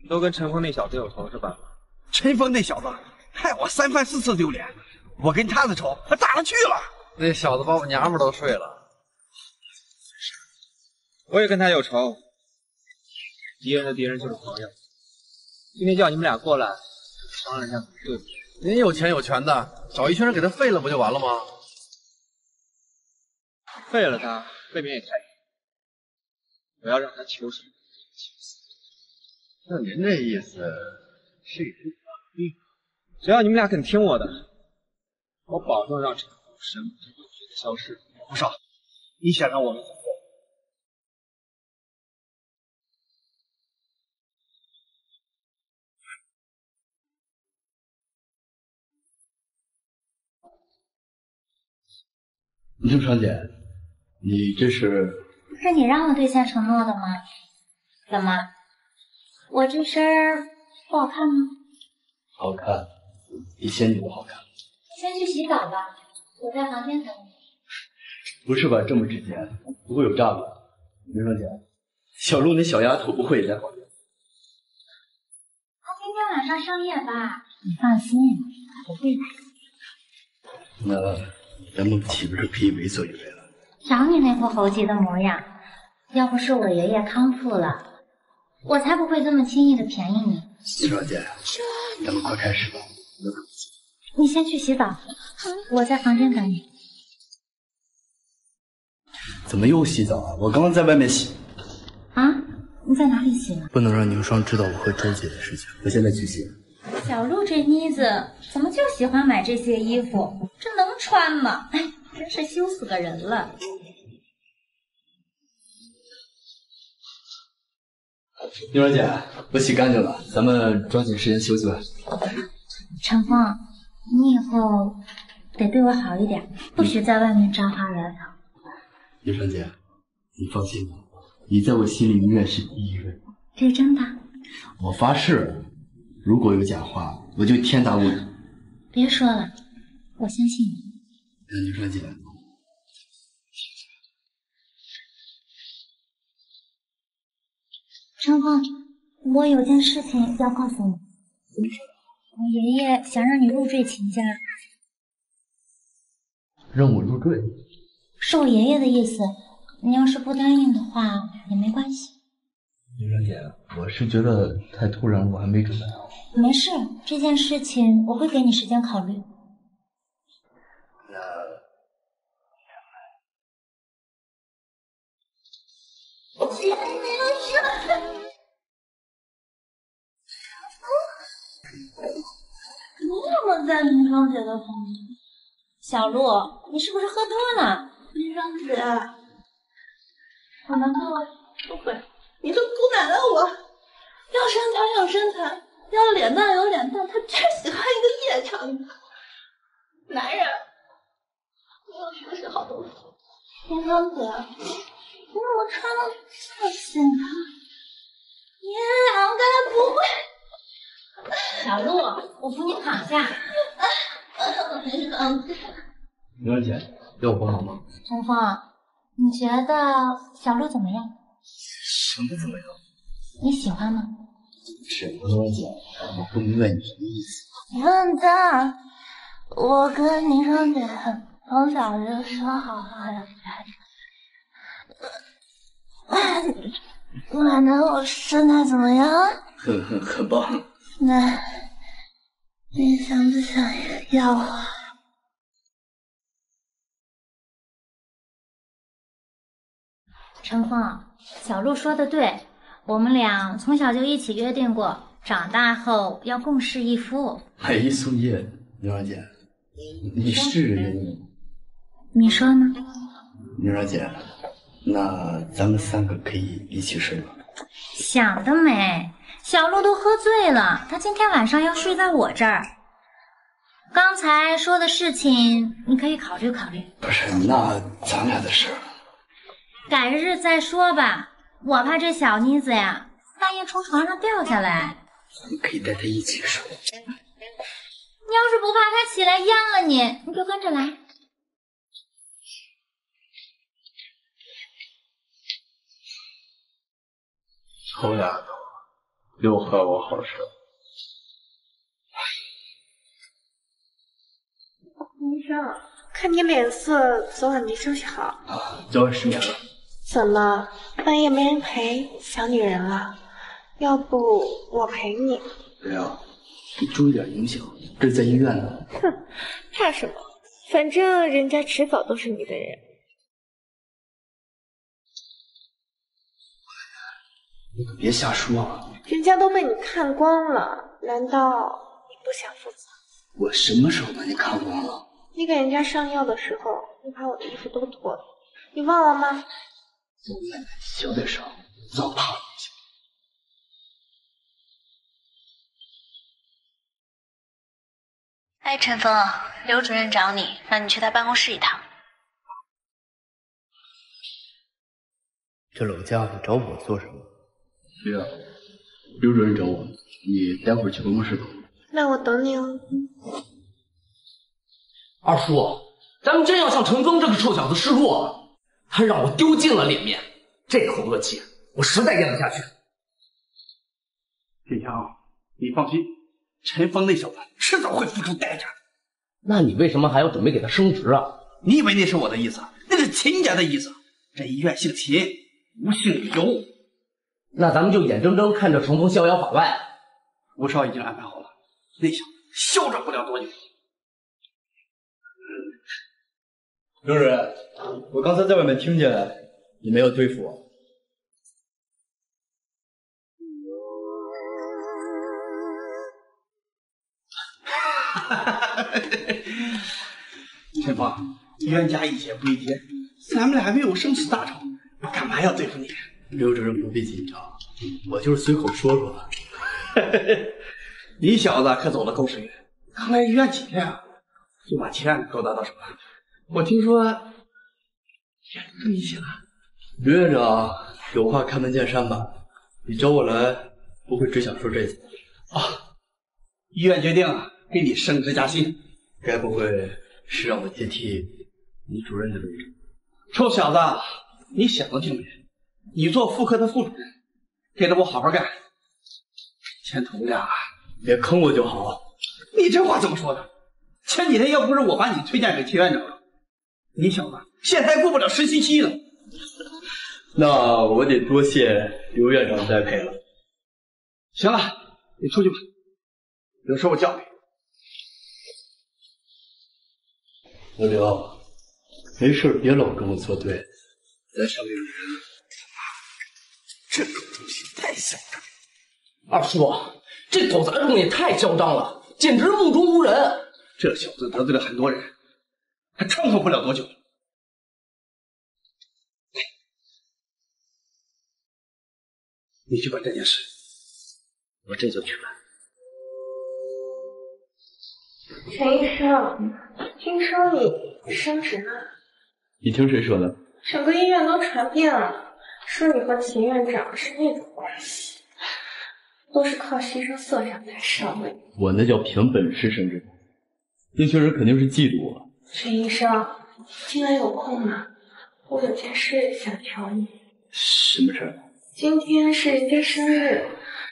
你都跟陈峰那小子有仇是吧？陈峰那小子害我三番四次丢脸，我跟他的仇可咋了去了？那小子把我娘们都睡了。我也跟他有仇，敌人的敌人就是朋友。今天叫你们俩过来，商量一下怎么对付。您有钱有权的，找一群人给他废了不就完了吗？废了他，未免也太……我要让他求生。那您这意思是给只要你们俩肯听我的，我保证让陈峰神不知鬼不觉的消失。吴少，你想让我们怎么做？林双姐，你这是不是你让我兑现承诺的吗？怎么，我这身儿不好看吗？好看，比仙女的好看。先去洗澡吧，我在房间等你。不是吧？这么直接，不会有诈吧？林双姐，小鹿那小丫头不会也在房间？她今天晚上上夜班？你放心，她不会来。那咱们岂不是可以为所欲为了？瞧你那副猴急的模样，要不是我爷爷康复了，我才不会这么轻易的便宜你。林双姐，咱们快开始吧。你先去洗澡，我在房间等你。怎么又洗澡啊？我刚刚在外面洗。啊？你在哪里洗呢？不能让宁霜知道我和周姐的事情，我现在去洗。小鹿这妮子怎么就喜欢买这些衣服？这能穿吗？哎，真是羞死个人了。宁霜姐，我洗干净了，咱们抓紧时间休息吧。陈峰，你以后得对我好一点，不许在外面沾花惹草。宁霜姐，你放心吧，你在我心里永远是第一位。这是真的？我发誓，如果有假话，我就天打五雷。别说了，我相信你。那宁霜姐，陈峰，我有件事情要告诉你。我爷爷想让你入赘秦家，让我入赘？是我爷爷的意思。你要是不答应的话，也没关系。林小姐，我是觉得太突然了，我还没准备好。没事，这件事情我会给你时间考虑。那你怎么在林双姐的房间？小鹿，你是不是喝多了？林双姐，我难道不会？你这姑奶奶我，要身材有身材，要脸蛋有脸蛋，他只喜欢一个夜场的男人。没有学习好东西。林双姐，你怎么穿的这么性感？你两该不会？小鹿，我扶你躺下。林双姐，宁霜姐，要我帮忙吗？陈峰，你觉得小鹿怎么样？什么怎么样？你喜欢吗？是宁霜姐，我不明白你的意思。笨蛋！我跟林双姐从小就说好了要在一起。奶奶，我身材怎么样？很很很棒。那，你想不想要我？陈峰，小鹿说的对，我们俩从小就一起约定过，长大后要共侍一夫。买一送一，宁霜姐，你是人家你说呢？宁霜姐，那咱们三个可以一起睡吗？想得美！小鹿都喝醉了，他今天晚上要睡在我这儿。刚才说的事情，你可以考虑考虑，不是，那咱俩的事儿，改日再说吧。我怕这小妮子呀，半夜从床上掉下来。咱们可以带她一起睡。你要是不怕她起来淹了你，你就跟着来。臭丫头，又坏我好事。医生，看你脸色，昨晚没休息好。啊，昨晚失眠了。怎么半夜没人陪，想女人了？要不我陪你？不要，你注意点影响，这是在医院呢。哼，怕什么？反正人家迟早都是你的人。你可别瞎说啊！人家都被你看光了，难道你不想负责？我什么时候把你看光了？你给人家上药的时候，你把我的衣服都脱了，你忘了吗？我奶奶小点声，糟蹋了哎，陈峰，刘主任找你，让你去他办公室一趟。这老家伙找我做什么？对呀，刘主任找我，你待会儿去办公室吧。那我等你哦。二叔，咱们真要向陈峰这个臭小子示弱了，他让我丢尽了脸面，这口恶气我实在咽不下去。金强，你放心，陈峰那小子迟早会付出代价的。那你为什么还要准备给他升职啊？你以为那是我的意思？那是秦家的意思。这医院姓秦，不姓刘。那咱们就眼睁睁看着程峰逍遥法外。吴少已经安排好了，那小子嚣张不了多久。刘主任，我刚才在外面听见你没有对付我。陈峰，冤家宜解不宜结，咱们俩还没有生死大仇，我干嘛要对付你？刘主任不必紧张，我就是随口说说。你小子可走了狗屎运，刚来医院几天啊，就把钱勾搭到手了。我听说也跟你一起了。刘院长有话开门见山吧，你找我来不会只想说这些啊？医院决定给你升职加薪，该不会是让我接替你主任的位置？臭小子，你想的挺美，你做妇科的副主任，跟着我好好干，前途呀，别坑我就好。你这话怎么说的？前几天要不是我把你推荐给秦院长，你小子现在还过不了实习期呢。那我得多谢刘院长栽培了。行了，你出去吧，有事我叫你。老刘，没事别老跟我作对，咱上面有人。二叔，这狗杂种也太嚣张了，简直目中无人。这小子得罪了很多人，还猖狂不了多久。你去办这件事，我这就去办。陈医生，听说你升职了？你听谁说的？整个医院都传遍了，说你和秦院长是那种关系，都是靠牺牲色相才上位。我那叫凭本事升职，那群人肯定是嫉妒我。陈医生，今晚有空吗？我有件事想求你。什么事？今天是人家生日，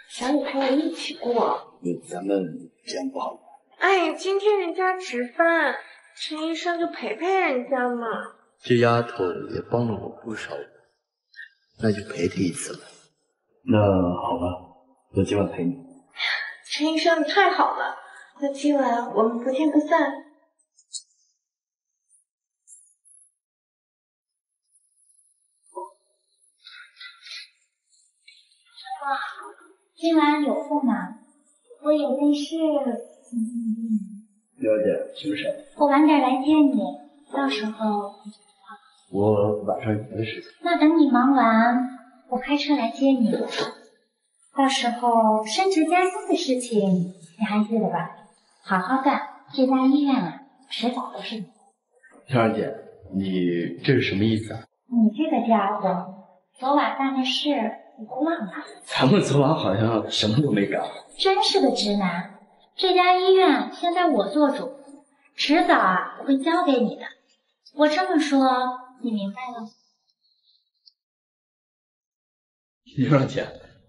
想你陪我一起过。那咱们这样不好吗？哎，今天人家值班，陈医生就陪陪人家嘛。这丫头也帮了我不少，那就陪她一次吧。那好吧，我今晚陪你。陈医生，你太好了，那今晚我们不见不散。哇，今晚有空吗？我有件事。嗯，了解，什么事？我晚点来接你，到时候。我晚上有别的事情。那等你忙完，我开车来接你。到时候升职加薪的事情你还记得吧？好好干，这家医院啊，迟早都是你。天儿姐，你这是什么意思啊？你这个家伙，昨晚干的事你都忘了？咱们昨晚好像什么都没干。真是个直男。这家医院现在我做主，迟早啊会交给你的。我这么说，你明白了？刘让姐，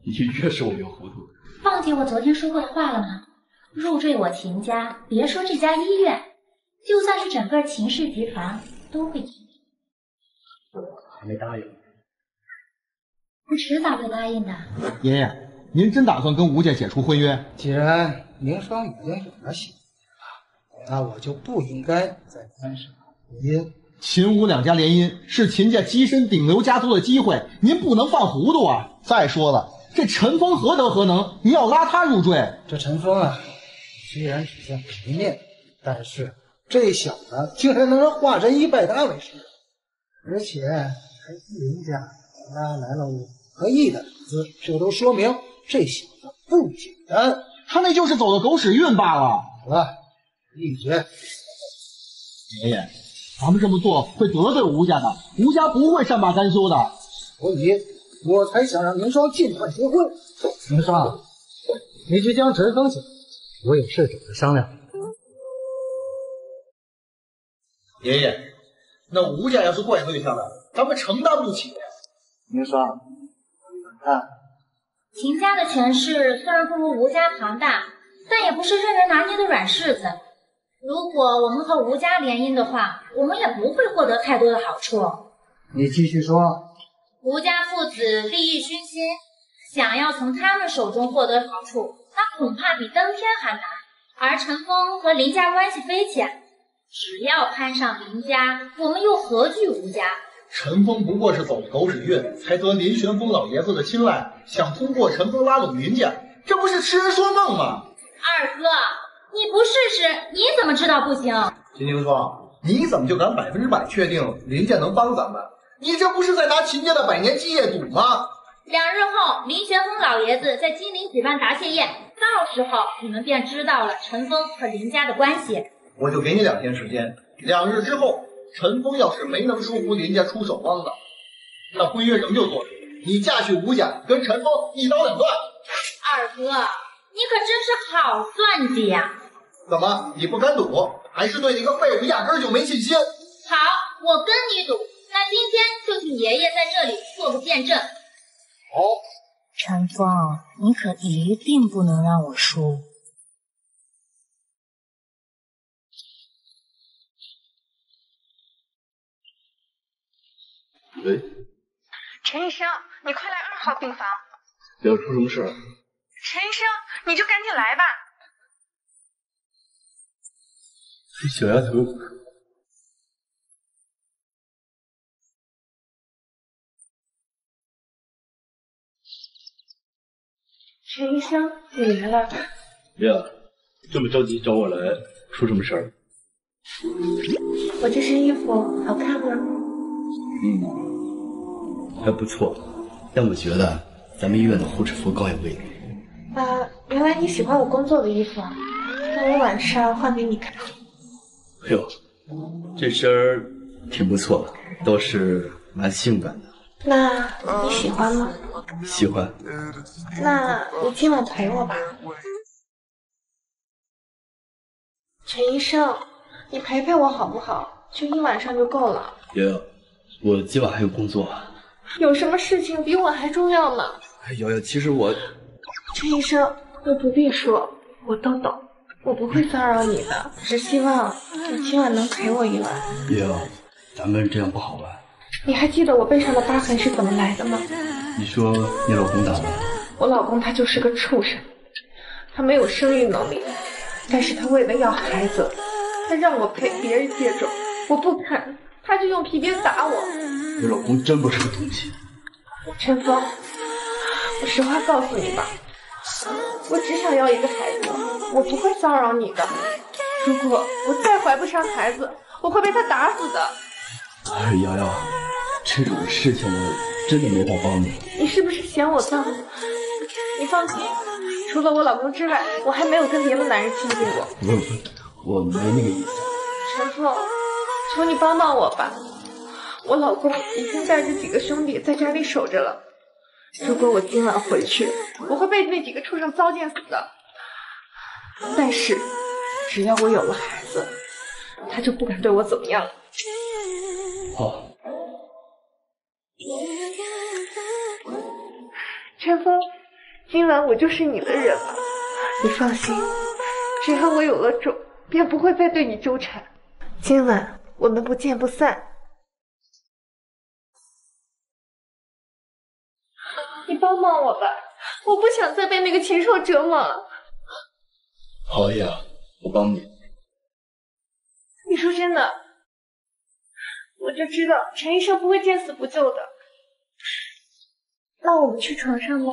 你越说我越糊涂。忘记我昨天说过的话了吗？入赘我秦家，别说这家医院，就算是整个秦氏集团都会听。还没答应。我迟早会答应的。爷爷，您真打算跟吴家解除婚约？既然明霜已经有了小子，那我就不应该再干涉婚姻。秦吴两家联姻是秦家跻身顶流家族的机会，您不能犯糊涂啊！再说了，这陈峰何德何能？你要拉他入赘？这陈峰啊，虽然只见过一面，但是这小子竟然能让华神医拜他为师，而且还替人家拉来了五个亿的投资，这都说明这小子不简单。他那就是走的狗屎运罢了。好了，闭嘴！爷爷，咱们这么做会得罪吴家的，吴家不会善罢甘休的。所以我才想让宁霜尽快结婚。宁霜，你去将陈峰请，我有事找他商量。爷爷，那吴家要是怪罪下来，咱们承担不起。宁霜，你看，秦家的权势虽然不如吴家庞大，但也不是任人拿捏的软柿子。如果我们和吴家联姻的话，我们也不会获得太多的好处。你继续说。吴家父子利益熏心，想要从他们手中获得好处，那恐怕比登天还难。而陈峰和林家关系匪浅，只要攀上林家，我们又何惧吴家？陈峰不过是走了狗屎运，才得林玄风老爷子的青睐，想通过陈峰拉拢林家，这不是痴人说梦吗？二哥，你不试试，你怎么知道不行？秦青霜，你怎么就敢百分之百确定林家能帮咱们？你这不是在拿秦家的百年基业赌吗？两日后，林玄风老爷子在金陵举办答谢宴，到时候你们便知道了陈峰和林家的关系。我就给你两天时间，两日之后，陈峰要是没能说服林家出手帮的，那婚约仍旧作废。你嫁去吴家，跟陈峰一刀两断。二哥，你可真是好算计呀！怎么，你不敢赌，还是对那个废物压根就没信心？好，我跟你赌。那今天就请爷爷在这里做个见证。哦，陈峰，你可一定不能让我输。喂，陈医生，你快来二号病房。要出什么事？陈医生，你就赶紧来吧。这小丫头。陈医生，你来了。呀，这么着急找我来，出什么事儿？我这身衣服好看吗？嗯，还不错。但我觉得咱们医院的护士服高雅卫利。啊，原来你喜欢我工作的衣服啊，那我晚上换给你看。哎呦，这身儿挺不错，倒是蛮性感的。那你喜欢吗？喜欢。那你今晚陪我吧。陈医生，你陪陪我好不好？就一晚上就够了。瑶瑶，我今晚还有工作。有什么事情比我还重要吗？瑶瑶，其实我……陈医生，我不必说，我都懂。我不会骚扰你的，只希望你今晚能陪我一晚。瑶瑶，咱们这样不好吧？你还记得我背上的疤痕是怎么来的吗？你说你老公打的？我老公他就是个畜生，他没有生育能力，但是他为了要孩子，他让我陪别人接种，我不肯，他就用皮鞭打我。你老公真不是个东西。陈峰，我实话告诉你吧，我只想要一个孩子，我不会骚扰你的。如果我再怀不上孩子，我会被他打死的。哎，瑶瑶，这种事情我真的没法帮你。你是不是嫌我脏？你放心，除了我老公之外，我还没有跟别的男人亲近过。不不，我没那个意思。陈峰，求你帮帮我吧，我老公已经带着几个兄弟在家里守着了。如果我今晚回去，我会被那几个畜生糟践死的。但是，只要我有了孩子，他就不敢对我怎么样了。好，陈峰，今晚我就是你的人了。你放心，只要我有了种，便不会再对你纠缠。今晚我们不见不散。你帮帮我吧，我不想再被那个禽兽折磨了。好呀，我帮你。你说真的？我就知道陈医生不会见死不救的。那我们去床上吧。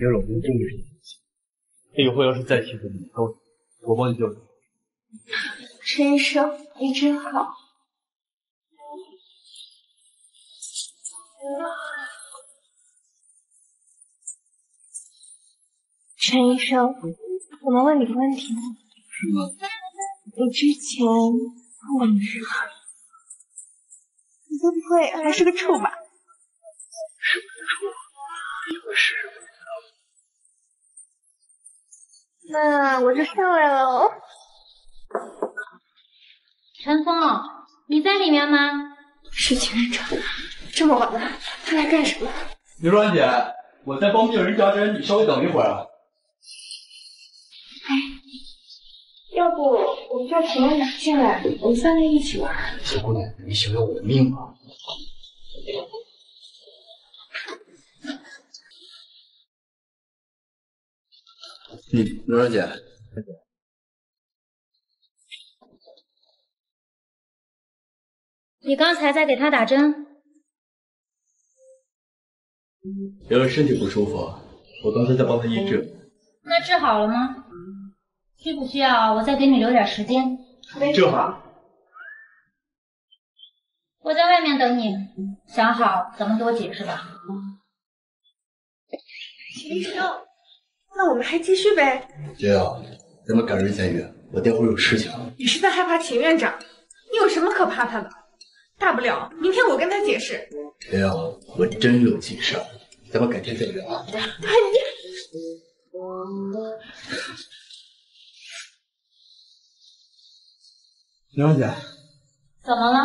你老公真不是东西，他以后要是再欺负你，我我帮你救。陈医生，你真好。陈医生，我能问你个问题吗？什么？你之前和我你是吧？你该不会还是个处吧？是不是处？一会是什么。那我就上来了。陈峰，你在里面吗？是情人帐，这么晚了，他来干什么？刘双姐，我在帮病人扎针，你稍微等一会儿啊。哎，要不叫情人长进来，我们三个一起玩。小姑娘，你想要我的命吗？嗯，刘小姐，你刚才在给他打针？别人身体不舒服，我刚才在帮他医治。那治好了吗？需不需要我再给你留点时间？这好。我在外面等你，想好怎么给我解释吧。秦医生，那我们还继续呗？姐啊，咱们改日再约，我待会儿有事情。你是在害怕秦院长？你有什么可怕他的？大不了明天我跟他解释。姐啊，我真有急事，咱们改天再聊啊。刘小姐，怎么了？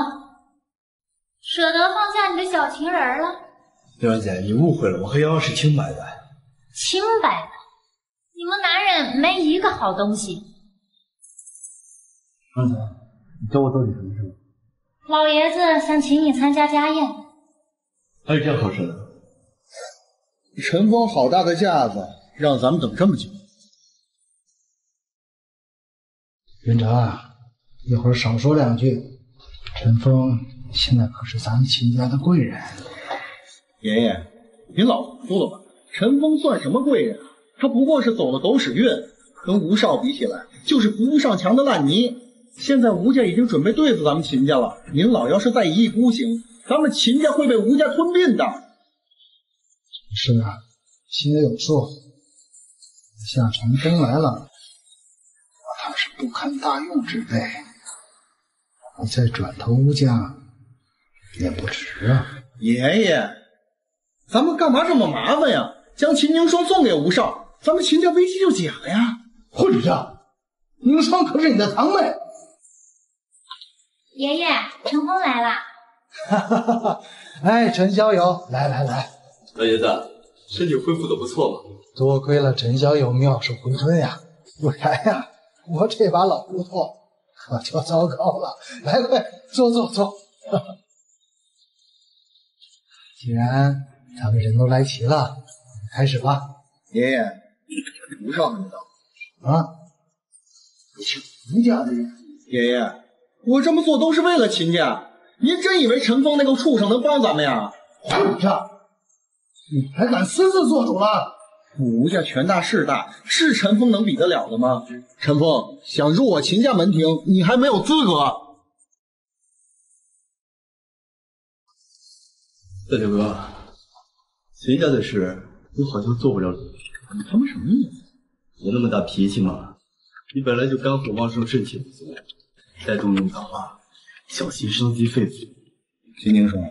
舍得放下你的小情人了？刘小姐，你误会了，我和瑶瑶是清白的。清白的？你们男人没一个好东西。刚才你找我到底什么事？老爷子想请你参加家宴。还有这好事呢？陈峰好大的架子，让咱们等这么久。云长，一会儿少说两句。陈峰现在可是咱们秦家的贵人。爷爷，您老糊涂了吧？陈峰算什么贵人？他不过是走了狗屎运，跟吴少比起来，就是扶不上墙的烂泥。现在吴家已经准备对付咱们秦家了，您老要是再一意孤行，咱们秦家会被吴家吞并的。是啊，心里有数。夏陈峰来了，我他是不堪大用之辈，你再转投吴家也不迟啊。爷爷，咱们干嘛这么麻烦呀？将秦宁霜送给吴少，咱们秦家危机就解了呀！混账！宁霜可是你的堂妹。爷爷，陈峰来了。哈哈哈哈！哎，陈小友，来来来，老爷子，身体恢复的不错嘛。多亏了陈小友妙手回春呀，不然呀，我这把老骨头可就糟糕了。来，快坐坐坐。既然咱们人都来齐了，开始吧。爷爷，吴少还没到啊？你请吴家的人。爷爷，我这么做都是为了秦家。您真以为陈峰那个畜生能帮咱们呀？混账！你还敢私自做主了？吴家权大势大，是陈峰能比得了的吗？陈峰想入我秦家门庭，你还没有资格。大舅哥，秦家的事我好像做不了主。你他妈什么意思？我那么大脾气吗？你本来就肝火旺盛，肾气不足，再动用的话，小心伤及肺腑。秦宁霜，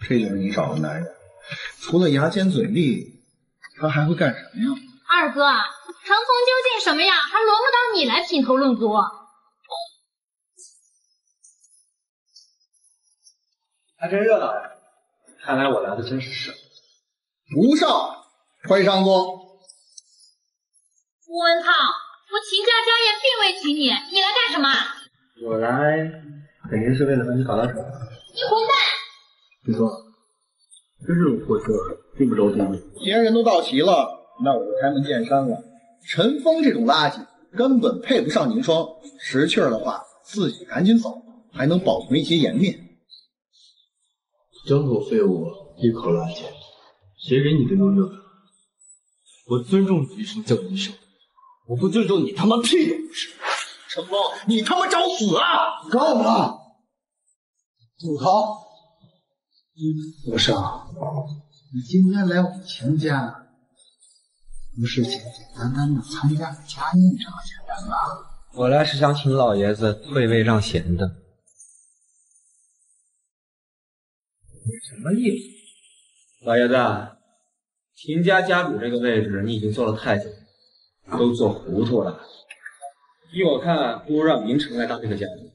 这就是你找的男人，除了牙尖嘴利，他还会干什么呀？二哥，陈峰究竟什么样，还轮不到你来品头论足。还真热闹呀！看来我来的真是时候。吴少，快上座。吴文涛，我秦家家宴并未请你，你来干什么？我来肯定是为了和你搞到手。你混蛋！你说，这任务破事用不着多问。既然人都到齐了，那我就开门见山了。陈峰这种垃圾根本配不上宁霜，识趣儿的话自己赶紧走，还能保存一些颜面。张口废物，一口垃圾，谁给你的优越感？我尊重你一声叫一声，我不尊重你他妈屁都不是。陈峰，你他妈找死啊！够了，住口！陆少，你今天来我们秦家，不是简简单单的参加个家宴这么简单吧？我来是想请老爷子退位让贤的。你什么意思？老爷子，秦家家主这个位置，你已经做了太久，都做糊涂了。依我看，不如让明成来当这个家主。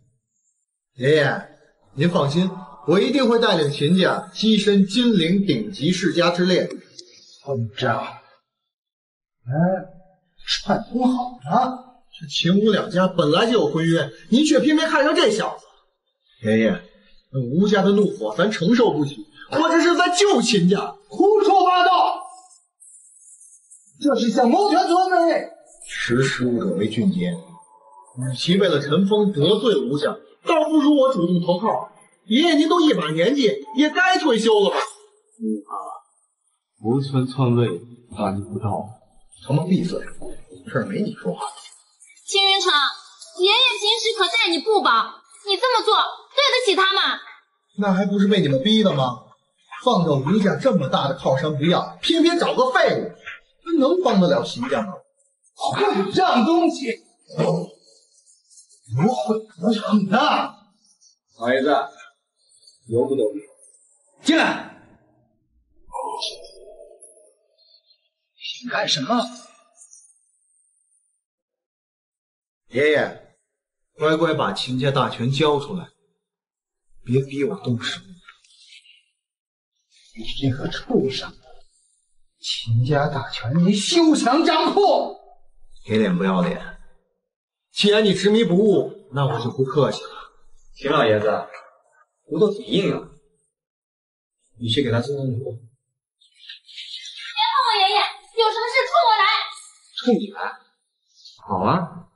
爷爷，您放心。我一定会带领秦家跻身金陵顶级世家之列。混账！哎，串通好了。这秦吴两家本来就有婚约，您却偏偏看上这小子。爷爷，那吴家的怒火咱承受不起，我这是在救秦家。胡说八道！这是想谋权夺位。识时务者为俊杰，与其为了陈峰得罪吴家，倒不如我主动投靠。爷爷，您都一把年纪，也该退休了吧？吴怕吴村篡位，大逆不道。他妈闭嘴！这儿没你说话的。秦云成，爷爷平时可待你不薄，你这么做对得起他吗？那还不是被你们逼的吗？放着吴家这么大的靠山不要，偏偏找个废物，那能帮得了秦家吗？混账东西！不会得逞的！老爷子，由不牛逼。进来！想干什么？爷爷，乖乖把秦家大权交出来，别逼我动手。你这个畜生！秦家大权你休想掌控！给脸不要脸！既然你执迷不悟，那我就不客气了。秦老爷子，骨头挺硬啊，你去给他送送礼物。别碰我爷爷，有什么事冲我来。冲你来？好啊，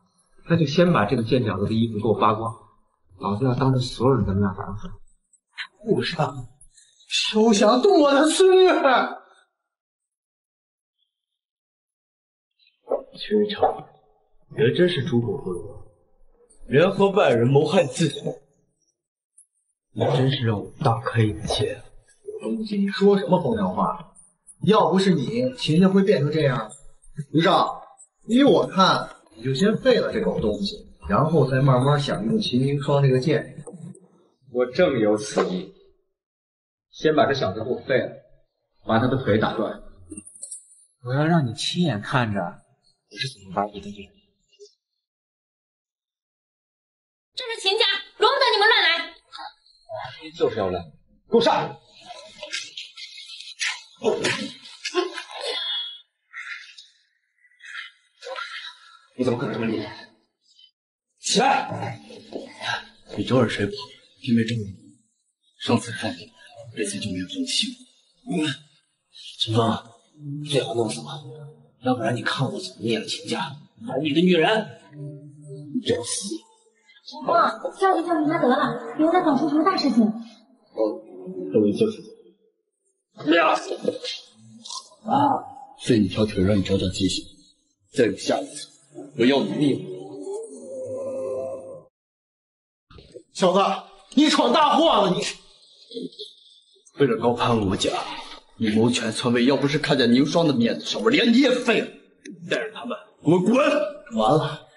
那就先把这个贱小子的衣服给我扒光，老子要当着所有人的面反悔。畜生！休想动我的孙女！秦云成，你还真是猪狗不如，联合外人谋害自己，你真是让我大开眼界。东西，你说什么风凉话？要不是你，秦家会变成这样？余少，依我看，你就先废了这狗东西，然后再慢慢享用秦凝霜这个剑。我正有此意。先把这小子给我废了，把他的腿打断。我要让你亲眼看着我是怎么把你的女人。这是秦家。就是要来，给我上！你怎么可能这么厉害？起来！你招惹谁不好，偏偏招惹我。上次放你。这次就没有这么幸运。陈峰，最好弄死我，要不然你看我怎么灭了秦家，还你的女人！找死！陈峰，消停消停他得了，别再搞出什么大事情。哦，那我就是。呀！啊！废你条腿，让你长长记性。再有下一次，我要你命！小子，你闯大祸了！你。为了高攀吴家，你谋权篡位，要不是看在宁霜的面子上，我连你也废了。带着他们给我滚！完了，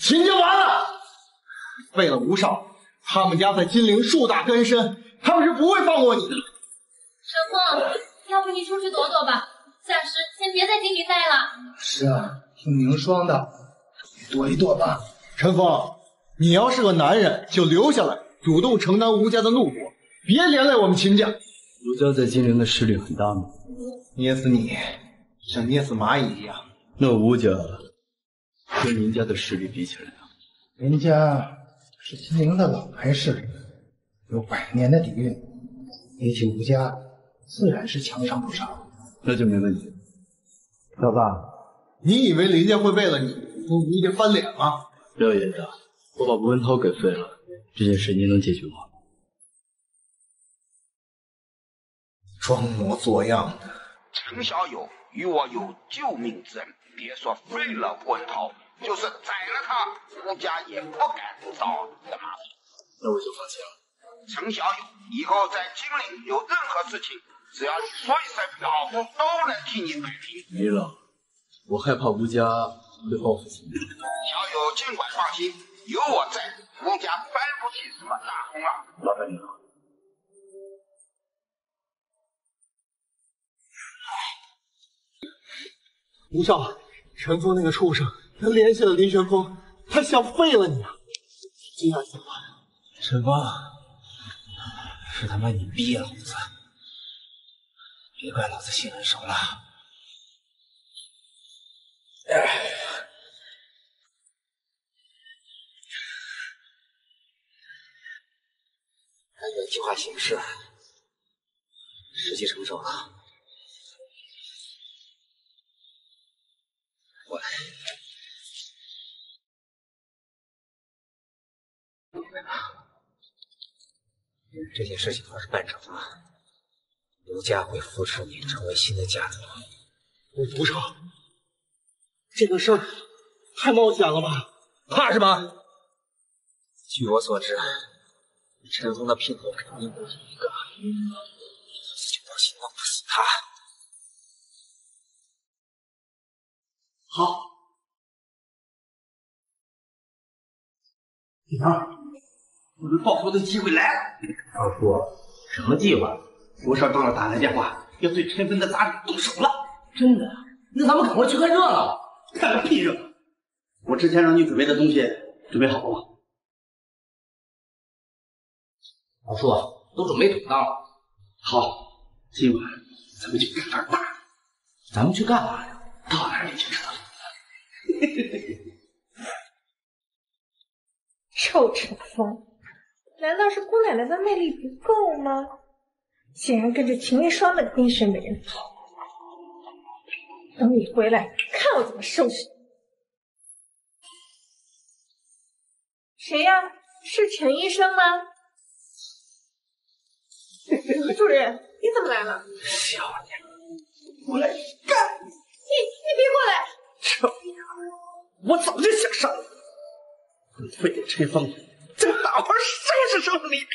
秦家完了！废了吴少，他们家在金陵树大根深，他们是不会放过你的。沈峰，要不你出去躲躲吧，暂时先别在金陵待了。是啊，听凝霜的，躲一躲吧。陈峰，你要是个男人，就留下来，主动承担吴家的怒火，别连累我们秦家。吴家在金陵的势力很大吗？捏死你，像捏死蚂蚁一样。那吴家跟您家的势力比起来呢？人家是金陵的老牌势力，有百年的底蕴，比起吴家，自然是强上不少。那就没问题。老大，你以为林家会为了你跟吴家翻脸吗？廖爷子，我把吴文涛给废了，这件事您能解决吗？装模作样的，程小友与我有救命之恩，别说废了吴文涛，就是宰了他吴家也不敢找你的麻烦。那我就放心了。程小友以后在京里有任何事情只要你说一声老夫都能替你摆平。没了我害怕吴家会报复小友尽管放心有我在吴家翻不起什么大风浪。我跟你说吴少陈峰那个畜生他联系了林玄风，他想废了你啊！这样怎么办？陈峰，是他妈你逼老子，别怪老子心狠手辣。按原计划行事，时机成熟了。过来。这件事情要是办成了，刘家会扶持你成为新的家主。吴少，这个事儿太冒险了吧？怕什么？据我所知，陈峰的姘头肯定不止一个，就当心弄不死他。好，女儿，我们报仇的机会来了。二叔，什么计划？吴少正好打来电话，要对陈峰的杂种动手了。真的？那咱们赶快去看热闹。看个屁热闹！我之前让你准备的东西准备好了吗？二叔，都准备妥当了。好，今晚咱们就干点大的。咱们去干嘛呀？到哪里去知道？臭陈峰，难道是姑奶奶的魅力不够吗？竟然跟着秦一霜那个阴险美人跑！等你回来，看我怎么收拾你！谁呀？是陈医生吗？主任，你怎么来了？小娘，我来干！你你别过来！臭娘，我早就想杀你，你非得陈峰这个大牌收拾收拾你！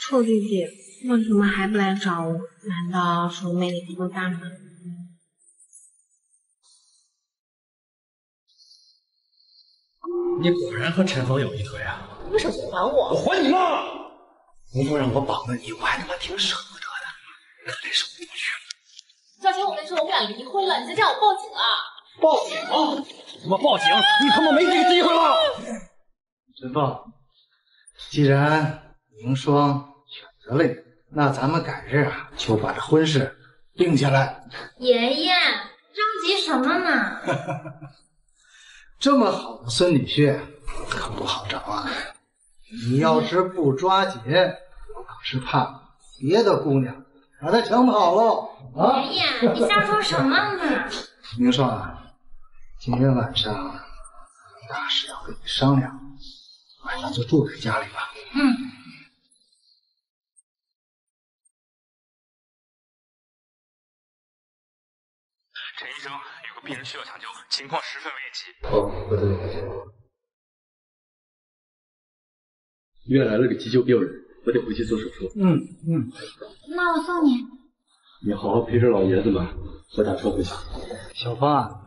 臭弟弟，为什么还不来找我？难道是我魅力不够大吗？你果然和陈峰有一腿啊！你为什么还我？我还你妈！吴峰让我绑了你，我还他妈挺舍不得的，看来是回不去了。赵晴，我跟你说，我们俩离婚了，你再这样我报警了。报警？什么报警？你他妈没这个机会了！陈峰，既然宁霜选择了你，那咱们改日啊，就把这婚事定下来。爷爷，着急什么呢？这么好的孙女婿可不好找啊！你要是不抓紧，我可是怕别的姑娘把他抢跑喽啊！爷爷，你瞎说什么呢？宁霜啊，今天晚上大事要跟你商量，晚上就住在家里吧。嗯。陈医生，有个病人需要抢救，情况十分危急。好，我这里回去。医院来了个急救病人，我得回去做手术。嗯嗯。那我送你。你好好陪着老爷子吧，我打车回去。小芳啊，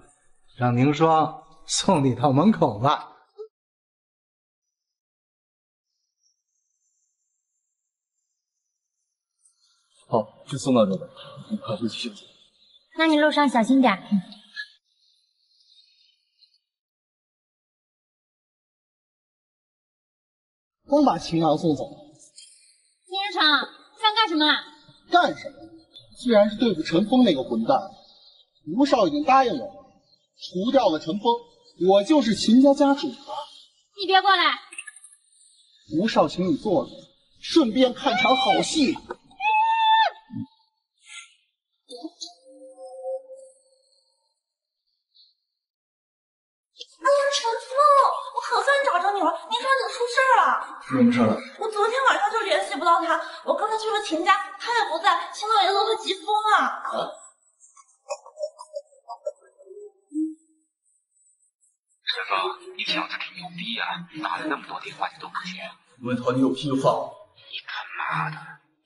让凝霜送你到门口吧。好，就送到这吧，你快回去休息。那你路上小心点。光把秦阳送走，秦日成，想干什么？干什么？自然是对付陈峰那个混蛋。吴少已经答应我，除掉了陈峰，我就是秦家家主了。你别过来！吴少，请你坐着，顺便看场好戏。哎呀，陈峰，我可算找着你了！你说你出事了？什么事了？我昨天晚上就联系不到他，我刚才去了秦家，他也不在，秦老爷子都快急疯了。陈峰，你小子挺牛逼呀、打了那么多电话你都不接。文涛，你有屁就放！你他妈的，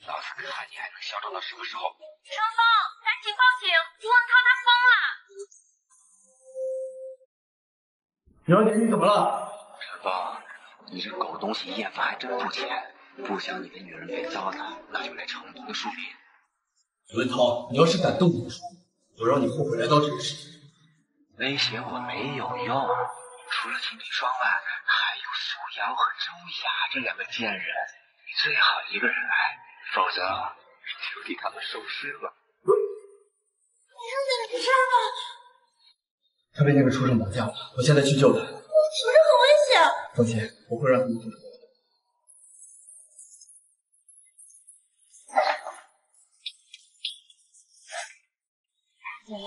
老子看你还能嚣张到什么时候？陈峰，赶紧报警！朱文涛他疯了！苗姐，你怎么了？陈峰，你这狗东西厌烦还真不浅，不想你的女人被糟蹋，那就来成都的树林。文涛，你要是敢动我说，我让你后悔来到这个世界。威胁我没有用，除了秦冰霜外，还有苏瑶和周雅这两个贱人。你最好一个人来，否则就给他们收尸了。你看见那个事儿吗？他被那个畜生绑架了，我现在去救他。我是不是很危险？放心，我会让他们住手。哇，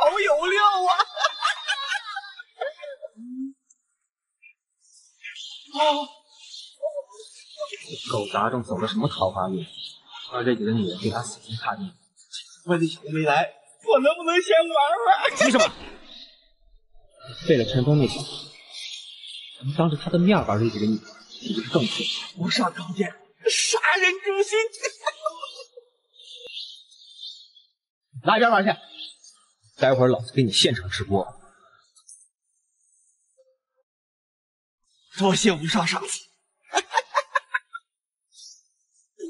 好有料啊！哦，狗杂种走了什么桃花运？让这几个女人对他死心塌地。外地小子没来，我能不能先玩玩？急什么？废了陈峰那小子，咱们当着他的面玩这几个女人，岂不是更错？无上高见，杀人诛心。拉一边玩去！待会儿老子给你现场直播。多谢无上上司。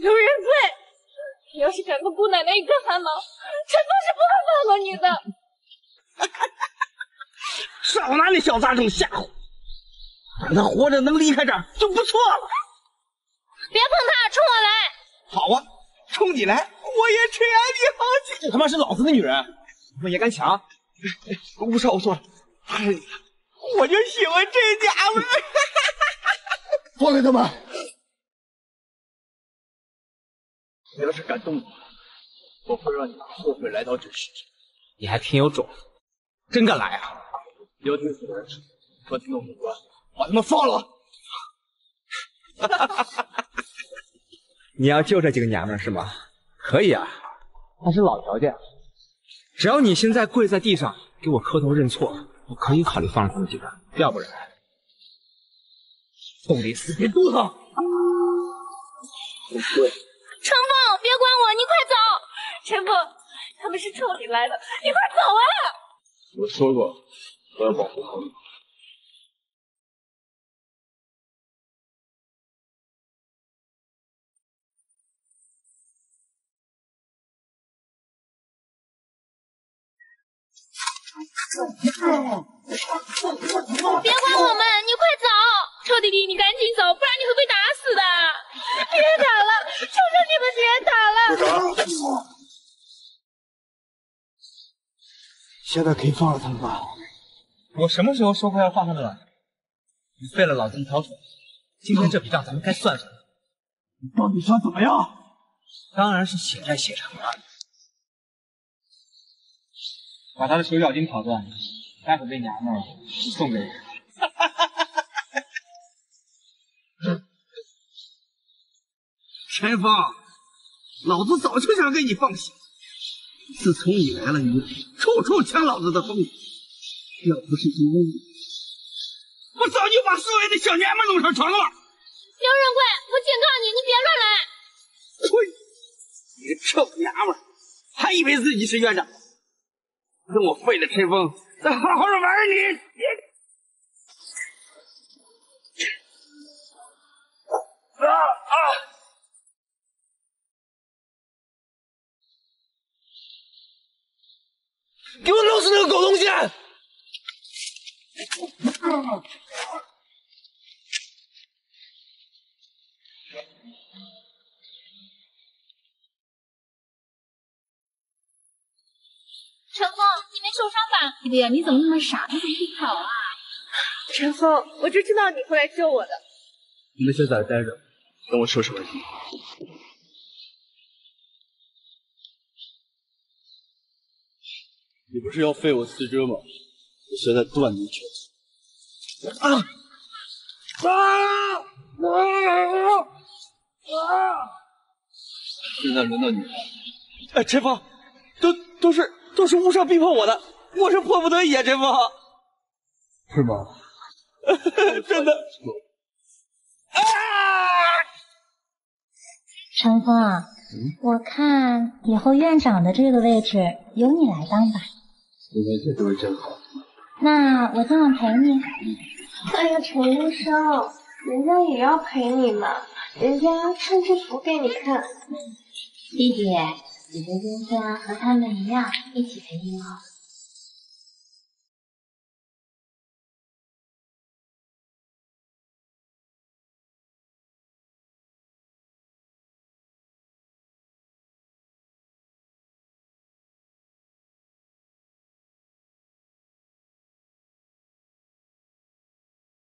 刘仁贵，你要是敢跟姑奶奶一根汗毛，陈峰是不会放过你的。少拿那小杂种吓唬，等他活着能离开这儿就不错了。别碰他，冲我来！好啊，冲你来，我也吃爱你好久。这他妈是老子的女人，你们也敢抢？吴少，我错了，还是你的，我就喜欢这家伙。放开他们！你要是敢动我，我会让你后悔来到这世界。你还挺有种，真敢来啊！要听死人说，和听我无关，把他们放了。你要救这几个娘们是吗？可以啊，但是老条件，只要你现在跪在地上给我磕头认错，我可以考虑放了他们几个。要不然，冻得死别肚子。不对，陈峰，别管我，你快走！陈峰，他们是冲你来的，你快走啊！我说过，我要保护好你。别管我们，你快走！臭弟弟，你赶紧走，不然你会被打死的！别打了，求求你们别打了！现在可以放了他们吧？我什么时候说过要放他们了？你废了老子一条腿，今天这笔账咱们该算算。你到底想怎么样？当然是血债血偿了。把他的手脚筋跑断，待会这娘们儿送给你。陈峰，老子早就想给你放血。自从你来了以后，处处抢老子的风头。要不是因为你，我早就把所有的小娘们弄上床了。刘仁贵，我警告你，你别乱来！呸！你个臭娘们，还以为自己是院长？等我废了陈峰，再好好的玩你！啊啊！给我弄死那个狗东西！陈峰，你没受伤吧？弟弟，你怎么那么傻？你怎么不跑啊？陈峰，我就知道你会来救我的。你们先在这待着，等我收拾完你。你不是要废我四肢吗？我现在断你全子。啊！啊！啊！啊！现在轮到你了。哎，陈峰，都都是都是无上逼迫我的，我是迫不得已啊，陈峰。是吗？真的。陈峰，我看以后院长的这个位置由你来当吧。今天这位真好。那我今晚陪你。哎呀，陈医生，人家也要陪你嘛，人家穿制服给你看。弟弟，姐姐今天和他们一样，一起陪你好。